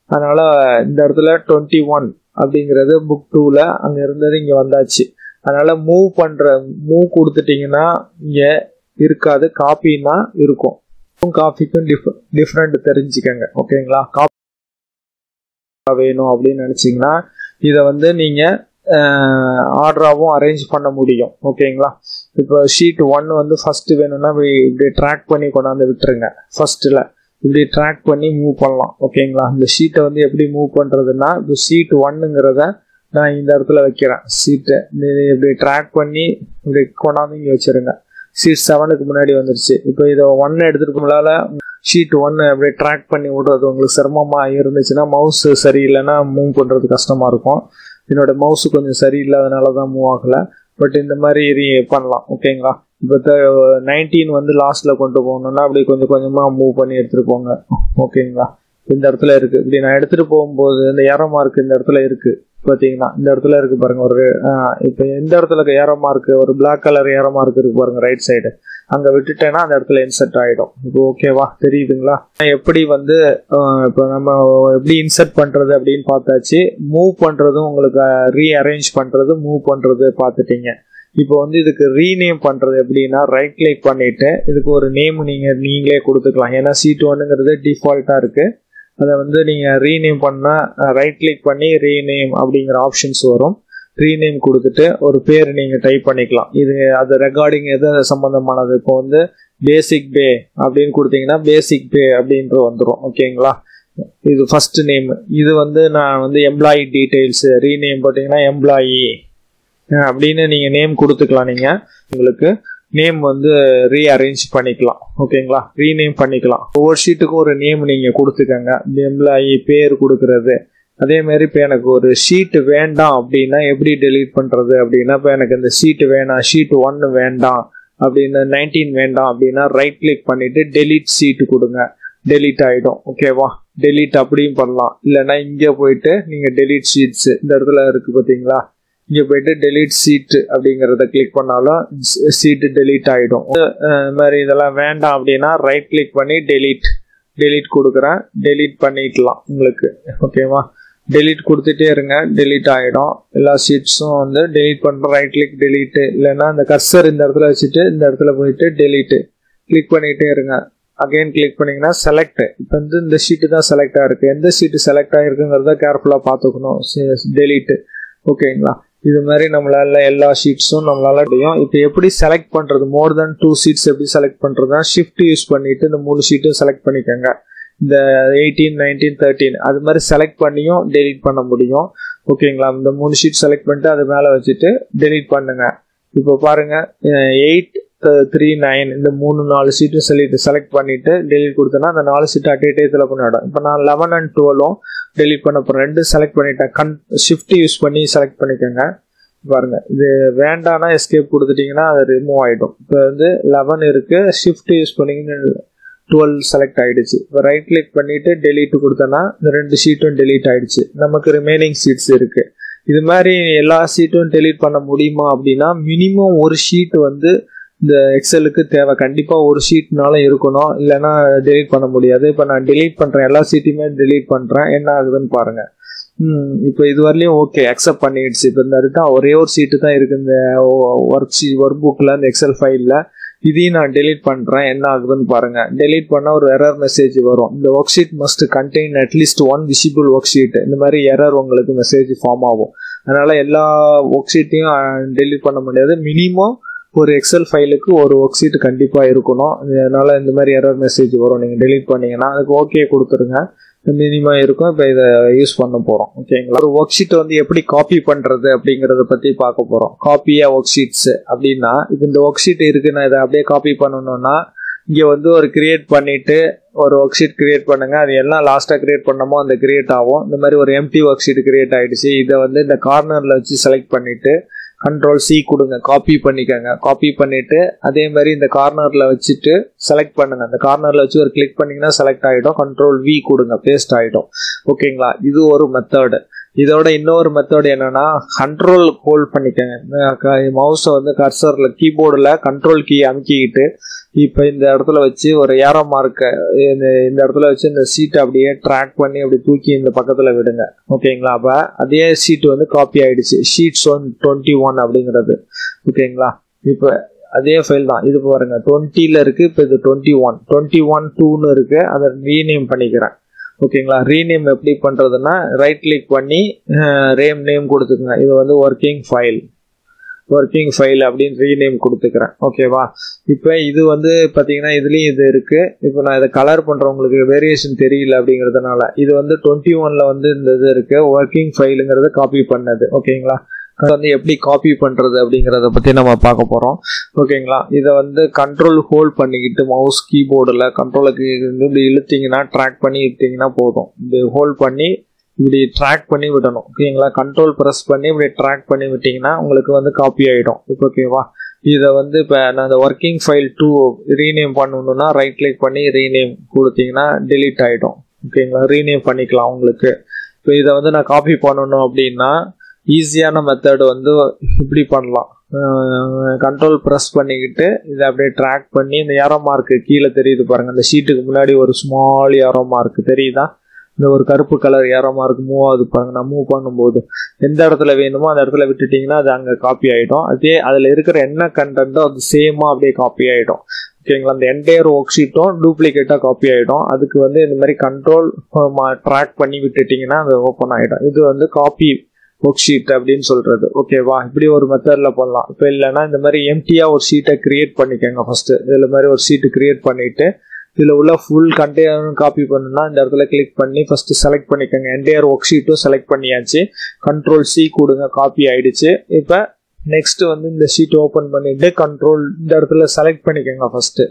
அதனால் இந்த இடத்துல டுவெண்ட்டி ஒன் அப்படிங்கிறது புக் டூவில் அங்கே இருந்தது இங்கே வந்தாச்சு. அதனால மூவ் பண்ற மூவ் கொடுத்துட்டீங்கன்னா இங்க இருக்காது. காப்பின்னா இருக்கும். காஃபிக்கும் டிஃப்ரெண்ட் தெரிஞ்சுக்கங்க. ஓகேங்களா காப்பி வேணும் அப்படின்னு நினைச்சீங்கன்னா இதை வந்து நீங்க ஆர்டராகவும் அரேஞ்ச் பண்ண முடியும். ஓகேங்களா இப்போ ஷீட் ஒன் வந்து ஃபர்ஸ்ட் வேணும்னா இப்படி ட்ராக் பண்ணி கொண்டாந்து விட்டுருங்க. ஃபர்ஸ்ட்ல இப்படி ட்ராக் பண்ணி மூவ் பண்ணலாம். ஓகேங்களா இந்த ஷீட்டை வந்து எப்படி மூவ் பண்றதுன்னா இப்போ ஷீட் ஒன்னுங்கிறத நான் இந்த இடத்துல வைக்கிறேன். சீட்டை இப்படி ட்ராக் பண்ணி இப்படி கொண்டாந்து இங்கே வச்சிருங்க. சீட் செவனுக்கு முன்னாடி வந்துருச்சு. இப்போ இதை ஒன்னு எடுத்துட்டு போனால ஷீட் ஒன்று அப்படியே ட்ராக் பண்ணி விடுறது உங்களுக்கு சிரமமாக இருந்துச்சுன்னா மவுஸ் சரியில்லைன்னா மூவ் பண்ணுறது கஷ்டமாக இருக்கும். என்னோட மவுஸ் கொஞ்சம் சரியில்லாதனால தான் மூவ் ஆகலை. பட் இந்த மாதிரி பண்ணலாம். ஓகேங்களா இப்போ நைன்டீன் வந்து லாஸ்ட்டில் கொண்டு போகணுன்னா அப்படி கொஞ்சம் கொஞ்சமாக மூவ் பண்ணி எடுத்துகிட்டு போங்க. ஓகேங்களா இந்த இடத்துல இருக்குது இப்படி நான் எடுத்துகிட்டு போகும்போது இந்த ஏரோ மார்க் இந்த இடத்துல இருக்குது பார்த்தீங்கன்னா இந்த இடத்துல இருக்கு பாருங்க ஒரு இப்போ எந்த இடத்துல ஏரோ இருக்கு ஒரு பிளாக் கலர் ஏரோ இருக்கு இருக்கு பாருங்க ரைட் சைடு அங்கே விட்டுட்டேன்னா அந்த இடத்துல இன்செர்ட் ஆகிடும் இப்போ ஓகேவா தெரியுதுங்களா? எப்படி வந்து இப்போ நம்ம எப்படி இன்செர்ட் பண்ணுறது அப்படின்னு பார்த்தாச்சு மூவ் பண்ணுறதும் உங்களுக்கு ரீஅரேஞ்ச் பண்ணுறது மூவ் பண்ணுறது பார்த்துட்டீங்க. இப்போ வந்து இதுக்கு ரீநேம் பண்ணுறது எப்படின்னா ரைட் கிளிக் பண்ணிவிட்டு இதுக்கு ஒரு நேம் நீங்கள் நீங்களே கொடுத்துக்கலாம். ஏன்னா சீட் ஒன்னுங்கிறது டிஃபால்ட்டாக இருக்குது அதை வந்து நீங்கள் ரீநேம் பண்ணால் ரைட் கிளிக் பண்ணி ரீநேம் அப்படிங்கிற ஆப்ஷன்ஸ் வரும். ரீநேம் கொடுத்துட்டு ஒரு பேர் நீங்கள் டைப் பண்ணிக்கலாம். இது அது ரெக்கார்டிங் எது சம்மந்தமானது இப்போ வந்து பேசிக் பே அப்படின்னு கொடுத்தீங்கன்னா பேசிக் பே அப்படின்ற வந்துடும் ஓகேங்களா இது ஃபர்ஸ்ட் நேம் இது வந்து நான் வந்து எம்ப்ளாயி டீட்டெயில்ஸு ரீநேம் பார்த்தீங்கன்னா எம்ப்ளாயி அப்படின்னு நீங்கள் நேம் கொடுத்துக்கலாம் நீங்கள் உங்களுக்கு நேம் வந்து ரீஅரேஞ்ச் பண்ணிக்கலாம். ஓகேங்களா ரீநேம் பண்ணிக்கலாம். ஒவ்வொரு ஷீட்டுக்கும் ஒரு நேம் நீங்கள் கொடுத்துக்கங்க. எம்ப்ளாயி பேர் கொடுக்கறது. அதே மாதிரி இப்போ எனக்கு ஒரு ஷீட்டு வேண்டாம் அப்படின்னா எப்படி டெலீட் பண்ணுறது அப்படின்னா இப்போ எனக்கு இந்த ஷீட்டு வேணாம் ஷீட் ஒன்று வேண்டாம் அப்படின்னு நைன்டீன் வேண்டாம் அப்படின்னா ரைட் கிளிக் பண்ணிவிட்டு டெலீட் ஷீட்டு கொடுங்க. டெலீட் ஆகிடும் ஓகேவா டெலீட் அப்படியும் பண்ணலாம். இல்லைன்னா இங்கே போயிட்டு நீங்கள் டெலீட் ஷீட்ஸு இந்த இடத்துல இருக்குது பார்த்தீங்களா இங்கே போயிட்டு டெலீட் சீட் அப்படிங்கிறத கிளிக் பண்ணாலும் சீட்டு டெலீட் ஆகிடும் இந்த மாதிரி இதெல்லாம் வேண்டாம் அப்படின்னா ரைட் கிளிக் பண்ணி டெலீட் டெலீட் கொடுக்குறேன். டெலீட் பண்ணிக்கலாம் உங்களுக்கு. ஓகேவா டெலீட் கொடுத்துட்டே இருங்க. டெலீட் ஆகிடும் எல்லா சீட்ஸும் வந்து டெலீட் பண்ணுறோம் ரைட் கிளிக் டெலீட் இல்லைன்னா அந்த கர்சர் இந்த இடத்துல வச்சுட்டு இந்த இடத்துல போயிட்டு டெலீட் கிளிக் பண்ணிகிட்டே இருங்க. அகைன் கிளிக் பண்ணிங்கன்னா செலக்ட் இப்போ வந்து இந்த ஷீட்டு தான் செலக்ட் ஆகிருக்கு எந்த ஷீட்டு செலக்ட் ஆகிருக்குங்கிறத கேர்ஃபுல்லாக பார்த்துக்கணும். டெலிட்டு ஓகேங்களா இது மாதிரி நம்மளால எல்லா ஷீட்ஸும் நம்மளால முடியும். இப்போ எப்படி செலக்ட் பண்றது? மோர் தென் டூ சீட்ஸ் எப்படி செலக்ட் பண்றதுனா ஷிஃப்ட் யூஸ் பண்ணிட்டு இந்த மூணு ஷீட்டும் செலக்ட் பண்ணிக்கோங்க. இந்த எயிட்டீன் நைன்டீன் தேர்ட்டீன் அது மாதிரி செலக்ட் பண்ணியும் டெலிட் பண்ண முடியும். ஓகேங்களா இந்த மூணு ஷீட் செலக்ட் பண்ணிட்டு அது மேலே வச்சுட்டு டெலிட் பண்ணுங்க. இப்போ பாருங்க எயிட் த்ரீ நைன் இந்த மூணு நாலு சீட்டும் சொல்லிட்டு செலக்ட் பண்ணிட்டு டெலிட் கொடுத்தேன்னா அந்த நாலு சீட்டு அட்டே டேத்தில் பண்ணிவிடும் இப்போ நான் லெவன் அண்ட் டுவெலும் டெலிட் பண்ண போகிறேன் ரெண்டு செலக்ட் பண்ணிட்டேன். கன் ஷிஃப்ட் யூஸ் பண்ணி செலக்ட் பண்ணிக்கோங்க. பாருங்க. இது வேண்டானா எஸ்கேப் கொடுத்துட்டீங்கன்னா அது ரிமூவ் ஆகிடும் இப்போ வந்து லெவன் இருக்குது ஷிஃப்ட் யூஸ் பண்ணிங்கன்னு டுவெல் செலக்ட் ஆகிடுச்சு இப்போ ரைட் கிளிக் பண்ணிவிட்டு டெலீட் கொடுத்தோன்னா இந்த ரெண்டு ஷீட்டும் டெலீட் ஆகிடுச்சு நமக்கு ரிமைனிங் சீட்ஸ் இருக்குது இது மாதிரி எல்லா சீட்டும் டெலீட் பண்ண முடியுமா அப்படின்னா மினிமம் ஒரு ஷீட் வந்து இந்த எக்ஸலுக்கு தேவை. கண்டிப்பாக ஒரு ஷீட்னாலும் இருக்கணும். இல்லைன்னா டெலீட் பண்ண முடியாது. இப்போ நான் டெலீட் பண்ணுறேன் எல்லா சீட்டையுமே டெலீட் பண்ணுறேன் என்ன ஆகுதுன்னு பாருங்கள் இப்போ இது வரலையும் ஓகே அக்செப்ட் பண்ணிடுச்சு. இப்போ இந்த இடத்துல ஒரே ஒரு சீட்டு தான் இருக்கு இந்த ஒர்க் ஷீ ஒர்க் புக்கில் இந்த எக்ஸல் ஃபைலில் இதையும் நான் டெலீட் பண்ணுறேன் என்ன ஆகுதுன்னு பாருங்கள் டெலீட் பண்ணால் ஒரு எரர் மெசேஜ் வரும். இந்த work sheet must contain at least one visible work sheet இந்த மாதிரி எரர் உங்களுக்கு மெசேஜ் ஃபார்ம் ஆகும். அதனால் எல்லா ஒர்க் ஷீட்டையும் டெலீட் பண்ண முடியாது. மினிமம் ஒரு எக்ஸல் ஃபைலுக்கு ஒரு ஒர்க் ஷீட் கண்டிப்பாக இருக்கணும். இதனால் இந்த மாதிரி எரர் மெசேஜ் வரும். நீங்கள் டெலீட் பண்ணிங்கன்னா அதுக்கு ஓகே கொடுத்துருங்க. மினிமம் இருக்கும். இப்போ இதை யூஸ் பண்ண போகிறோம் ஓகேங்களா ஒரு ஒர்க் ஷீட் வந்து எப்படி காப்பி பண்ணுறது அப்படிங்கிறத பற்றி பார்க்க போகிறோம் காப்பியா ஒர்க் ஷீட்ஸ் அப்படின்னா இப்போ இந்த ஒர்க் ஷீட் இருக்கு. நான் இதை அப்படியே காப்பி பண்ணணும்னா இங்கே வந்து ஒரு கிரியேட் பண்ணிவிட்டு ஒரு ஒர்க் ஷீட் கிரியேட் பண்ணுங்க. அது எல்லாம் லாஸ்ட்டாக கிரியேட் பண்ணமோ அந்த கிரியேட் ஆகும். இந்த மாதிரி ஒரு எம்டி ஒர்க் ஷீட் கிரியேட் ஆகிடுச்சு இதை வந்து இந்த கார்னரில் வச்சு செலக்ட் பண்ணிவிட்டு கண்ட்ரோல் சி கொடுங்க. காப்பி பண்ணிக்கோங்க. காப்பி பண்ணிட்டு அதே மாதிரி இந்த கார்னரில் வச்சுட்டு செலக்ட் பண்ணுங்க. அந்த கார்னரில் வச்சு ஒரு கிளிக் பண்ணிங்கன்னா செலக்ட் ஆகிடும் கண்ட்ரோல் வி கொடுங்க. பேஸ்ட் ஆகிடும் ஓகேங்களா இது ஒரு மெத்தடு இதோட இன்னொரு மெத்தட் என்னன்னா கண்ட்ரோல் ஹோல்ட் பண்ணிக்கோங்க மவுஸை வந்து கர்சரில் கீபோர்டில் கண்ட்ரோல் கீ அமுக்கிக்கிட்டு இப்போ இந்த இடத்துல வச்சு ஒரு ஏரோ மார்க்கை இந்த இந்த இடத்துல வச்சு இந்த சீட்டை அப்படியே ட்ராக் பண்ணி அப்படி தூக்கி இந்த பக்கத்தில் விடுங்க. ஓகேங்களா அப்போ அதே சீட் வந்து காப்பி ஆகிடுச்சு ஷீட்ஸ் ஒன் டுவெண்ட்டி ஒன் அப்படிங்கிறது ஓகேங்களா இப்போ அதே ஃபைல் தான். இது பாருங்க டுவெண்ட்டியில் இருக்குது இப்போ இது டுவெண்ட்டி ஒன் டுவெண்ட்டி ஒன் டூன்னு இருக்குது அதை ரீநேம் பண்ணிக்கிறேன். ஓகேங்களா? ரீநேம் எப்படி பண்ணுறதுன்னா ரைட் கிளிக் பண்ணி ரேம் நேம் கொடுத்துக்குங்க. இது வந்து ஒர்க்கிங் ஃபைல் ஒர்க்கிங் ஃபைல் அப்படின்னு ரீநேம் கொடுத்துக்கிறேன். ஓகேவா? இப்போ இது வந்து பார்த்தீங்கன்னா இதுலேயும் இது இருக்குது இப்போ நான் இதை கலர் பண்ணுறவங்களுக்கு வேரியேஷன் தெரியல அப்படிங்கிறதுனால இது வந்து டுவெண்ட்டி ஒனில் வந்து இந்த இது இருக்குது ஒர்க்கிங் ஃபைலுங்கிறத காப்பி பண்ணது. ஓகேங்களா? வந்து எப்படி காப்பி பண்ணுறது அப்படிங்கிறத பற்றி நம்ம பார்க்க போகிறோம் ஓகேங்களா இதை வந்து கண்ட்ரோல் ஹோல்ட் பண்ணிக்கிட்டு மவுஸ் கீபோர்டில் கண்ட்ரோலுக்கு இப்படி இழுத்தீங்கன்னா ட்ராக் பண்ணி இழுத்தீங்கன்னா போதும். இது ஹோல்ட் பண்ணி இப்படி ட்ராக் பண்ணி விடணும். ஓகேங்களா கண்ட்ரோல் ப்ரெஸ் பண்ணி இப்படி ட்ராக் பண்ணி விட்டிங்கன்னா உங்களுக்கு வந்து காப்பி ஆகிடும் ஓகேவா இதை வந்து இப்போ நான் இந்த ஒர்க்கிங் ஃபைல் டூ ரீநேம் பண்ணணும்னா ரைட் கிளிக் பண்ணி ரீநேம் கொடுத்தீங்கன்னா டெலீட் ஆகிடும் ஓகேங்களா ரீநேம் பண்ணிக்கலாம் உங்களுக்கு. இப்போ இதை வந்து நான் காப்பி பண்ணணும் அப்படின்னா ஈஸியான மெத்தடு வந்து இப்படி பண்ணலாம். கண்ட்ரோல் ப்ரெஸ் பண்ணிக்கிட்டு இதை அப்படியே ட்ராக் பண்ணி இந்த ஏரோ மார்க்கு கீழே தெரியுது பாருங்கள் அந்த ஷீட்டுக்கு முன்னாடி ஒரு ஸ்மால் ஏரோ மார்க் தெரியுதா? இந்த ஒரு கருப்பு கலர் ஏரோ மார்க் மூவ் ஆகுது பாருங்க. நான் மூவ் பண்ணும்போது எந்த இடத்துல வேணுமோ அந்த இடத்துல விட்டுட்டிங்கன்னா அது அங்கே காப்பி ஆகிடும் அதே அதில் இருக்கிற என்ன கண்டென்ட்டோ அது சேமாக அப்படியே காப்பி ஆகிடும் ஓகேங்களா அந்த என்டையர் ஒர்க் ஷீட்டும் டூப்ளிகேட்டாக காப்பி ஆகிடும் அதுக்கு வந்து இந்த மாதிரி கண்ட்ரோல் ட்ராக் பண்ணி விட்டுட்டிங்கன்னா அது ஓப்பன் ஆகிடும் இது வந்து காப்பி ஒர்க் ஷீட் அப்படின்னு சொல்றது. ஓகேவா இப்படி ஒரு மெத்தட்ல பண்ணலாம் இப்போ இல்லைன்னா இந்த மாதிரி எம்டியா ஒரு ஷீட்டை கிரியேட் பண்ணிக்கோங்க ஃபர்ஸ்ட் இதுல மாதிரி ஒரு ஷீட்டு கிரியேட் பண்ணிட்டு இதுல உள்ள ஃபுல் கண்டெய்னரும் காப்பி பண்ணணும்னா இந்த இடத்துல கிளிக் பண்ணி ஃபர்ஸ்ட் செலக்ட் பண்ணிக்கோங்க. என்டையர் ஒர்க் ஷீட்டும் செலக்ட் பண்ணியாச்சு. கண்ட்ரோல் சி கொடுங்க காப்பி ஆயிடுச்சு. இப்போ நெக்ஸ்ட் வந்து இந்த ஷீட் ஓப்பன் பண்ணிட்டு கண்ட்ரோல் இந்த இடத்துல செலக்ட் பண்ணிக்கோங்க ஃபர்ஸ்ட்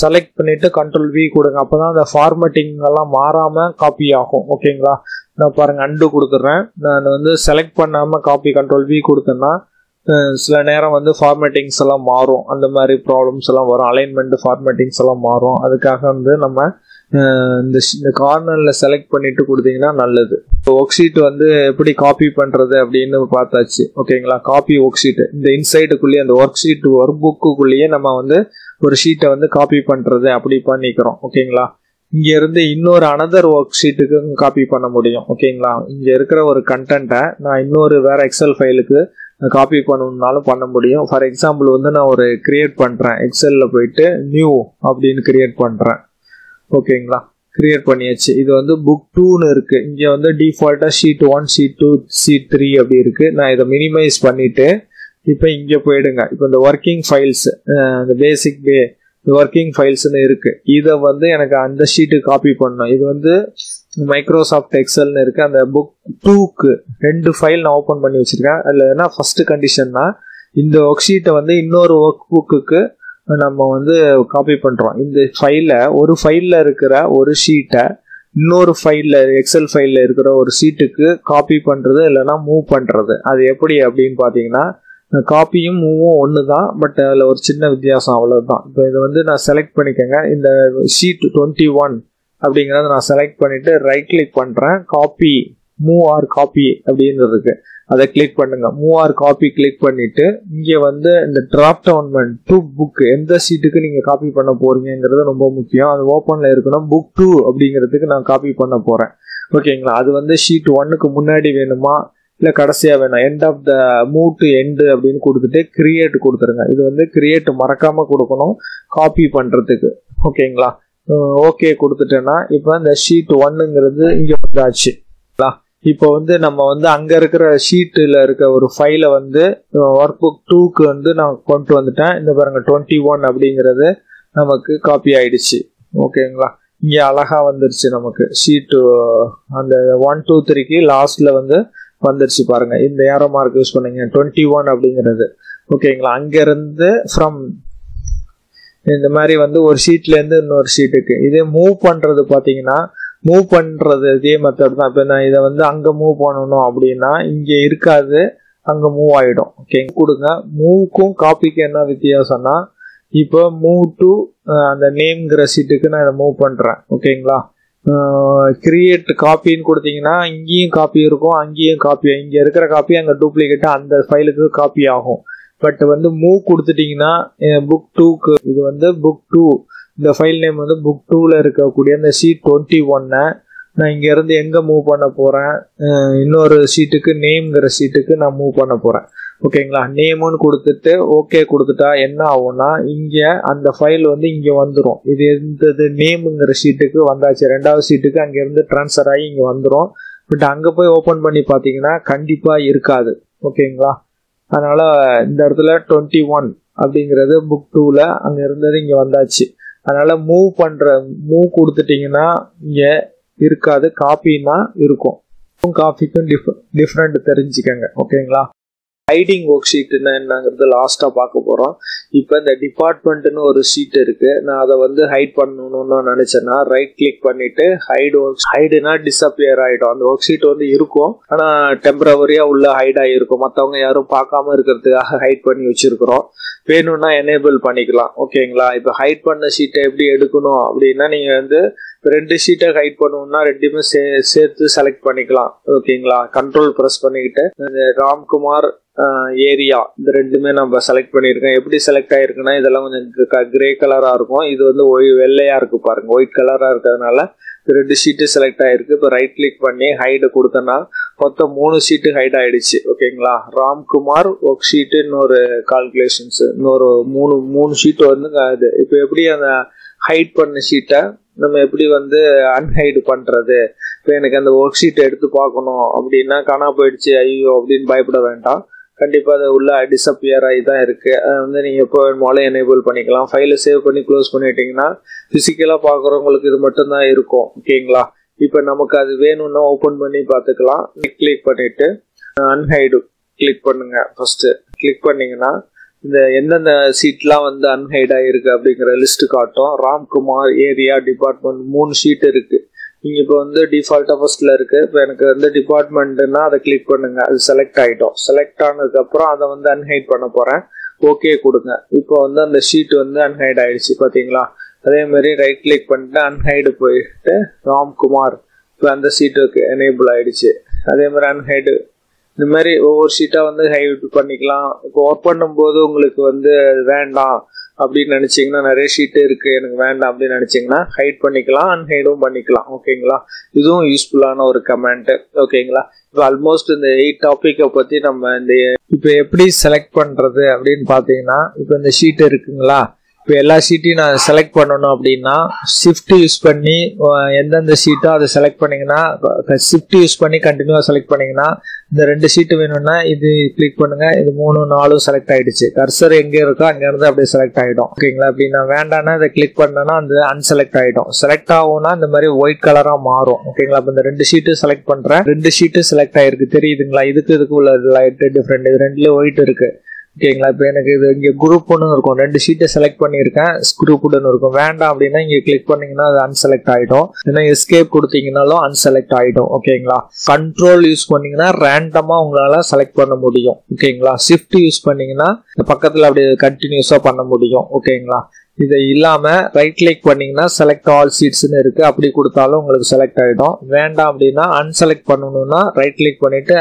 செலக்ட் பண்ணிட்டு கண்ட்ரோல் வி கொடுங்க. அப்பதான் அந்த ஃபார்மேட்டிங் எல்லாம் மாறாம காப்பி ஆகும். ஓகேங்களா நான் பாருங்க அண்டு கொடுத்துட்றேன் நான் வந்து செலக்ட் பண்ணாம காப்பி கண்ட்ரோல் வி கொடுத்தேன்னா சில நேரம் வந்து ஃபார்மேட்டிங்ஸ் எல்லாம் மாறும். அந்த மாதிரி ப்ராப்ளம்ஸ் எல்லாம் வரும். அலைன்மெண்ட் ஃபார்மேட்டிங்ஸ் எல்லாம் மாறும். அதுக்காக வந்து நம்ம இந்த இந்த கார்னரில் செலக்ட் பண்ணிட்டு கொடுத்தீங்கன்னா நல்லது. இப்போ ஒர்க் ஷீட் வந்து எப்படி காப்பி பண்ணுறது அப்படின்னு பார்த்தாச்சு. ஓகேங்களா? காப்பி ஒர்க் ஷீட்டு இந்த இன்சைட்டுக்குள்ளேயே அந்த ஒர்க் ஷீட் ஒர்க் புக்குக்குள்ளேயே நம்ம வந்து ஒரு ஷீட்டை வந்து காப்பி பண்ணுறது அப்படி பண்ணிக்கிறோம். ஓகேங்களா? இங்க இருந்து இன்னொரு அனதர் ஒர்க் ஷீட்டுக்கு காப்பி பண்ண முடியும் ஓகேங்களா இங்க இருக்கிற ஒரு கண்டென்ட்டை நான் இன்னொரு வேற எக்ஸல் ஃபைலுக்கு காப்பி பண்ணணும்னாலும் பண்ண முடியும். ஃபார் எக்ஸாம்பிள் வந்து நான் ஒரு கிரியேட் பண்றேன். எக்ஸல்ல போயிட்டு நியூ அப்படின்னு கிரியேட் பண்றேன். ஓகேங்களா கிரியேட் பண்ணியாச்சு. இது வந்து புக் டூன்னு இருக்கு. இங்க வந்து டிஃபால்ட்டா sheet one sheet two sheet three அப்படி இருக்கு. நான் இதை மினிமைஸ் பண்ணிட்டு இப்போ இங்க போயிடுங்க. இப்போ இந்த ஒர்க்கிங் ஃபைல்ஸ் இந்த பேசிக் பே ஒர்க்கிங் ஃபைல்ஸ்னு இருக்கு. இதை வந்து எனக்கு அந்த ஷீட்டு காப்பி பண்ணணும். இது வந்து மைக்ரோசாஃப்ட் எக்ஸல்னு இருக்கு. அந்த புக் டூக்கு ரெண்டு ஃபைல் நான் ஓப்பன் பண்ணி வச்சிருக்கேன். அதில் என்ன ஃபர்ஸ்ட் கண்டிஷன்னா இந்த ஒர்க் ஷீட்டை வந்து இன்னொரு ஒர்க் புக்குக்கு நம்ம வந்து காப்பி பண்ணுறோம் இந்த ஃபைலில் ஒரு ஃபைலில் இருக்கிற ஒரு ஷீட்டை இன்னொரு ஃபைலில் எக்ஸல் ஃபைலில் இருக்கிற ஒரு சீட்டுக்கு காப்பி பண்ணுறது இல்லைன்னா மூவ் பண்ணுறது அது எப்படி அப்படின்னு பார்த்தீங்கன்னா காப்பியும் மூவும் ஒன்று தான் பட் அதில் ஒரு சின்ன வித்தியாசம் அவ்வளோதான் இப்போ இதை வந்து நான் செலக்ட் பண்ணிக்கோங்க. இந்த ஷீட் டுவெண்ட்டி ஒன் அப்படிங்கிறத நான் செலக்ட் பண்ணிவிட்டு ரைட் கிளிக் பண்ணுறேன் காப்பி மூவ் ஆர் காப்பி அப்படின்றதுக்கு அதை கிளிக் பண்ணுங்க. மூவ் ஆர் காப்பி கிளிக் பண்ணிட்டு இங்கே வந்து இந்த டிராப் டவுன் டூ புக் எந்த சீட்டுக்கு நீங்கள் காப்பி பண்ண போறீங்கிறது ரொம்ப முக்கியம். அது ஓப்பனில் இருக்கணும். புக் டூ அப்படிங்கிறதுக்கு நான் காப்பி பண்ண போகிறேன் ஓகேங்களா? அது வந்து ஷீட் ஒன்னுக்கு முன்னாடி வேணுமா? இல்லை கடைசியாக வேணும். End of the move to end அப்படின்னு கொடுத்துட்டு கிரியேட் கொடுத்துருங்க. இது வந்து கிரியேட் மறக்காம கொடுக்கணும். காப்பி பண்ணுறதுக்கு ஓகேங்களா? ஓகே கொடுத்துட்டேன்னா இப்போ இந்த ஷீட் ஒன்னுங்கிறது இங்கே வந்தாச்சு. இப்போ வந்து நம்ம வந்து அங்கே இருக்கிற ஷீட்டில் இருக்க ஒரு ஃபைலை வந்து ஒர்க் புக் டூக்கு வந்து நான் கொண்டு வந்துட்டேன். இந்த பாருங்க டுவெண்ட்டி ஒன் அப்படிங்கிறது நமக்கு காப்பி ஆயிடுச்சு. ஓகேங்களா? இங்கே அழகா வந்துருச்சு நமக்கு. ஷீட்டு அந்த ஒன் டூ த்ரீக்கு லாஸ்ட்ல வந்து வந்துருச்சு பாருங்க. இந்த ஏரோ மார்க் யூஸ் பண்ணீங்க. டுவெண்ட்டி ஒன் அப்படிங்கிறது ஓகேங்களா அங்கேருந்து ஃப்ரம் இந்த மாதிரி வந்து ஒரு ஷீட்லேருந்து இன்னொரு ஷீட்டுக்கு இதே மூவ் பண்ணுறது பார்த்தீங்கன்னா மூவ் பண்ணுறது இதே மெத்தட் தான். இப்போ நான் இதை வந்து அங்கே மூவ் பண்ணணும் அப்படின்னா இங்கே இருக்காது அங்கே மூவ் ஆகிடும் ஓகே கொடுங்க. மூவுக்கும் காப்பிக்கும் என்ன வித்தியாசம்னா இப்போ மூவ் டு அந்த நேம்ங்கிற சீட்டுக்கு நான் இதை மூவ் பண்ணுறேன் ஓகேங்களா கிரியேட் காப்பின்னு கொடுத்தீங்கன்னா இங்கேயும் காப்பி இருக்கும் அங்கேயும் காப்பி இங்கே இருக்கிற காப்பி அங்கே டூப்ளிகேட் அந்த ஃபைலுக்கு காப்பி ஆகும். பட் வந்து மூவ் கொடுத்துட்டிங்கன்னா புக் டூக்கு இது வந்து புக் டூ இந்த ஃபைல் நேம் வந்து புக் டூவில் இருக்கக்கூடிய அந்த சி டுவெண்ட்டி ஒன்னை நான் இங்கேருந்து எங்கே மூவ் பண்ண போகிறேன் இன்னொரு சீட்டுக்கு நேம்ங்கிற சீட்டுக்கு நான் மூவ் பண்ண போகிறேன் ஓகேங்களா நேமுன்னு கொடுத்துட்டு ஓகே கொடுத்துட்டா என்ன ஆகும்னா இங்கே அந்த ஃபைல் வந்து இங்கே வந்துடும் இது இருந்தது நேமுங்கிற சீட்டுக்கு வந்தாச்சு. ரெண்டாவது சீட்டுக்கு அங்கேருந்து ட்ரான்ஸ்ஃபர் ஆகி இங்கே வந்துடும் பட் அங்கே போய் ஓப்பன் பண்ணி பார்த்தீங்கன்னா கண்டிப்பாக இருக்காது. ஓகேங்களா அதனால் இந்த இடத்துல டுவெண்ட்டி ஒன் அப்படிங்கிறது புக் டூவில் அங்கே இருந்தது இங்கே வந்தாச்சு. அதனால் மூவ் பண்ணுற மூவ் கொடுத்துட்டிங்கன்னா இங்கே இருக்காது. காப்பின்னா இருக்கும். காஃபிக்கும் டிஃப் டிஃப்ரெண்ட் தெரிஞ்சுக்கங்க. ஓகேங்களா ஹைடிங் ஒர்க் ஷீட்னா என்னங்கிறது லாஸ்ட்டாக பார்க்க போகிறோம் இப்போ இந்த டிபார்ட்மெண்ட்னு ஒரு ஷீட் இருக்கு. நான் அதை வந்து ஹைட் பண்ணணும்னு நினச்சேன்னா ரைட் கிளிக் பண்ணிட்டு ஹைட் ஒர்க் ஹைடுனா டிஸப்பியர் ஆகிடும் அந்த ஒர்க் ஷீட் வந்து இருக்கும். ஆனால் டெம்பரவரியாக உள்ள ஹைட் ஆகிருக்கும் மற்றவங்க யாரும் பார்க்காம இருக்கிறதுக்காக ஹைட் பண்ணி வச்சிருக்கிறோம். வேணும்னா எனேபிள் பண்ணிக்கலாம். ஓகேங்களா இப்போ ஹைட் பண்ண ஷீட்டை எப்படி எடுக்கணும் அப்படின்னா நீங்கள் வந்து ரெண்டு ஷீட்டை ஹைட் பண்ணுவோம்னா ரெண்டுமே சே சேர்த்து செலக்ட் பண்ணிக்கலாம். ஓகேங்களா கண்ட்ரோல் ப்ரெஸ் பண்ணிக்கிட்டு ராம்குமார் ஏரியா இந்த ரெண்டுமே நம்ம செலக்ட் பண்ணியிருக்கோம். எப்படி செலக்ட் ஆகிருக்குன்னா இதெல்லாம் கொஞ்சம் கிரே கலராக இருக்கும். இது வந்து ஒய் வெள்ளையாக இருக்குது பாருங்கள் ஒயிட் கலராக இருக்கிறதுனால ரெண்டு ஷீட்டு செலக்ட் ஆகிருக்கு இப்போ ரைட் கிளிக் பண்ணி ஹைடு கொடுத்தனா மொத்தம் மூணு ஷீட்டு ஹைட் ஆகிடுச்சு ஓகேங்களா ராம்குமார் ஒர்க் ஷீட்டு இன்னொரு கால்குலேஷன்ஸ் இன்னொரு மூணு மூணு ஷீட்டு வந்து இது இப்போ எப்படி அந்த ஹைட் பண்ண ஷீட்டை நம்ம எப்படி வந்து அன்ஹைடு பண்ணுறது இப்போ எனக்கு அந்த ஒர்க் ஷீட் எடுத்து பார்க்கணும் அப்படின்னா காணா போயிடுச்சு ஐயோ அப்படின்னு பயப்பட வேண்டாம். கண்டிப்பாக அது உள்ள டிஸப்பியர் ஆகி தான் இருக்குது அதை வந்து நீங்கள் எப்போ வேணுமாலும் எனேபிள் பண்ணிக்கலாம். ஃபைலை சேவ் பண்ணி க்ளோஸ் பண்ணிட்டீங்கன்னா ஃபிசிக்கலாக பார்க்குறவங்களுக்கு இது மட்டும்தான் இருக்கும் ஓகேங்களா இப்போ நமக்கு அது வேணும்னா ஓப்பன் பண்ணி பார்த்துக்கலாம். கிளிக் பண்ணிவிட்டு அன்ஹைடு கிளிக் பண்ணுங்கள் ஃபஸ்ட்டு கிளிக் பண்ணிங்கன்னா இந்த எந்தெந்த சீட்லாம் வந்து அன்ஹைட் ஆயிருக்கு அப்படிங்கிற லிஸ்ட் காட்டும். ராம்குமார் ஏரியா டிபார்ட்மெண்ட் மூணு ஷீட் இருக்கு. நீங்க இப்போ வந்து டிஃபால்ட்டா ஃபர்ஸ்ட்ல இருக்கு. இப்போ எனக்கு வந்து டிபார்ட்மெண்ட்னா அதை கிளிக் பண்ணுங்க. அது செலக்ட் ஆயிட்டோம் செலக்ட் ஆனதுக்கு அப்புறம் அதை வந்து அன்ஹைட் பண்ண போறேன். ஓகே கொடுங்க. இப்போ வந்து அந்த ஷீட் வந்து அன்ஹைட் ஆயிடுச்சு பாத்தீங்களா? அதே மாதிரி ரைட் கிளிக் பண்ணிட்டு அன்ஹைடு போயிட்டு ராம்குமார் இப்போ அந்த சீட்டுக்கு எனேபிள் ஆயிடுச்சு. அதே மாதிரி அன்ஹைடு இந்த மாதிரி ஒவ்வொரு ஷீட்டாக வந்து ஹைட் பண்ணிக்கலாம். இப்போ ஒர்க் பண்ணும்போது உங்களுக்கு வந்து வேண்டாம் அப்படின்னு நினச்சிங்கன்னா நிறைய ஷீட்டு இருக்குது எனக்கு வேண்டாம் அப்படின்னு நினச்சிங்கன்னா ஹைட் பண்ணிக்கலாம் அன்ஹைடும் பண்ணிக்கலாம். ஓகேங்களா இதுவும் யூஸ்ஃபுல்லான ஒரு கமெண்ட்டு ஓகேங்களா இப்போ ஆல்மோஸ்ட் இந்த எயிட் டாப்பிக்கை பற்றி நம்ம இந்த இப்போ எப்படி செலக்ட் பண்ணுறது அப்படின்னு பார்த்தீங்கன்னா இப்போ இந்த ஷீட் இருக்குங்களா? இப்போ எல்லா சீட்டையும் நான் செலக்ட் பண்ணணும் அப்படின்னா ஷிஃப்ட் யூஸ் பண்ணி எந்தெந்த சீட்டோ அதை செலக்ட் பண்ணிங்கன்னா ஷிஃப்ட் யூஸ் பண்ணி கண்டினியூவாக செலக்ட் பண்ணிங்கன்னா இந்த ரெண்டு சீட்டு வேணும்னா இது கிளிக் பண்ணுங்கள் இது மூணு நாலும் செலக்ட் ஆகிடுச்சு கர்சர் எங்கே இருக்கோ அங்கேருந்து அப்படியே செலக்ட் ஆகிடும் ஓகேங்களா அப்படி நான் வேண்டாம்னா இதை கிளிக் பண்ணேன்னா அந்த அன்செலக்ட் ஆகிடும் செலக்ட் ஆகும்னா இந்த மாதிரி ஒயிட் கலராக மாறும். ஓகேங்களா இப்போ இந்த ரெண்டு ஷீட்டு செலக்ட் பண்ணுறேன் ரெண்டு ஷீட்டு செலக்ட் ஆகிருக்கு தெரியுதுங்களா? இதுக்கு இதுக்கு உள்ள லைட்டு டிஃப்ரெண்ட் இது ரெண்டுலேயும் ஒயிட் இருக்குது ஓகேங்களா? இப்போ எனக்கு இது இங்கே குரூப் ஒன்று இருக்கும். ரெண்டு ஷீட்டை செலக்ட் பண்ணியிருக்கேன். குரூப் ஒன்று இருக்கும். வேண்டாம் அப்படின்னா இங்கே கிளிக் பண்ணிங்கன்னா அது அன்செலக்ட் ஆகிடும் ஏன்னா எஸ்கேப் கொடுத்தீங்கனாலும் அன்செலக்ட் ஆகிடும் ஓகேங்களா? கண்ட்ரோல் யூஸ் பண்ணிங்கன்னா ரேண்டமாக உங்களால் செலக்ட் பண்ண முடியும். ஓகேங்களா? ஷிஃப்ட் யூஸ் பண்ணீங்கன்னா பக்கத்தில் அப்படியே கண்டினியூஸாக பண்ண முடியும். ஓகேங்களா? இது இல்லாமல் ரைட் கிளிக் பண்ணிங்கன்னா செலக்ட் ஆல் சீட்ஸ்னு இருக்குது அப்படி கொடுத்தாலும் உங்களுக்கு செலக்ட் ஆகிடும் வேண்டாம் அப்படின்னா அன்செலக்ட் பண்ணணும்னா ரைட் கிளிக் பண்ணிட்டு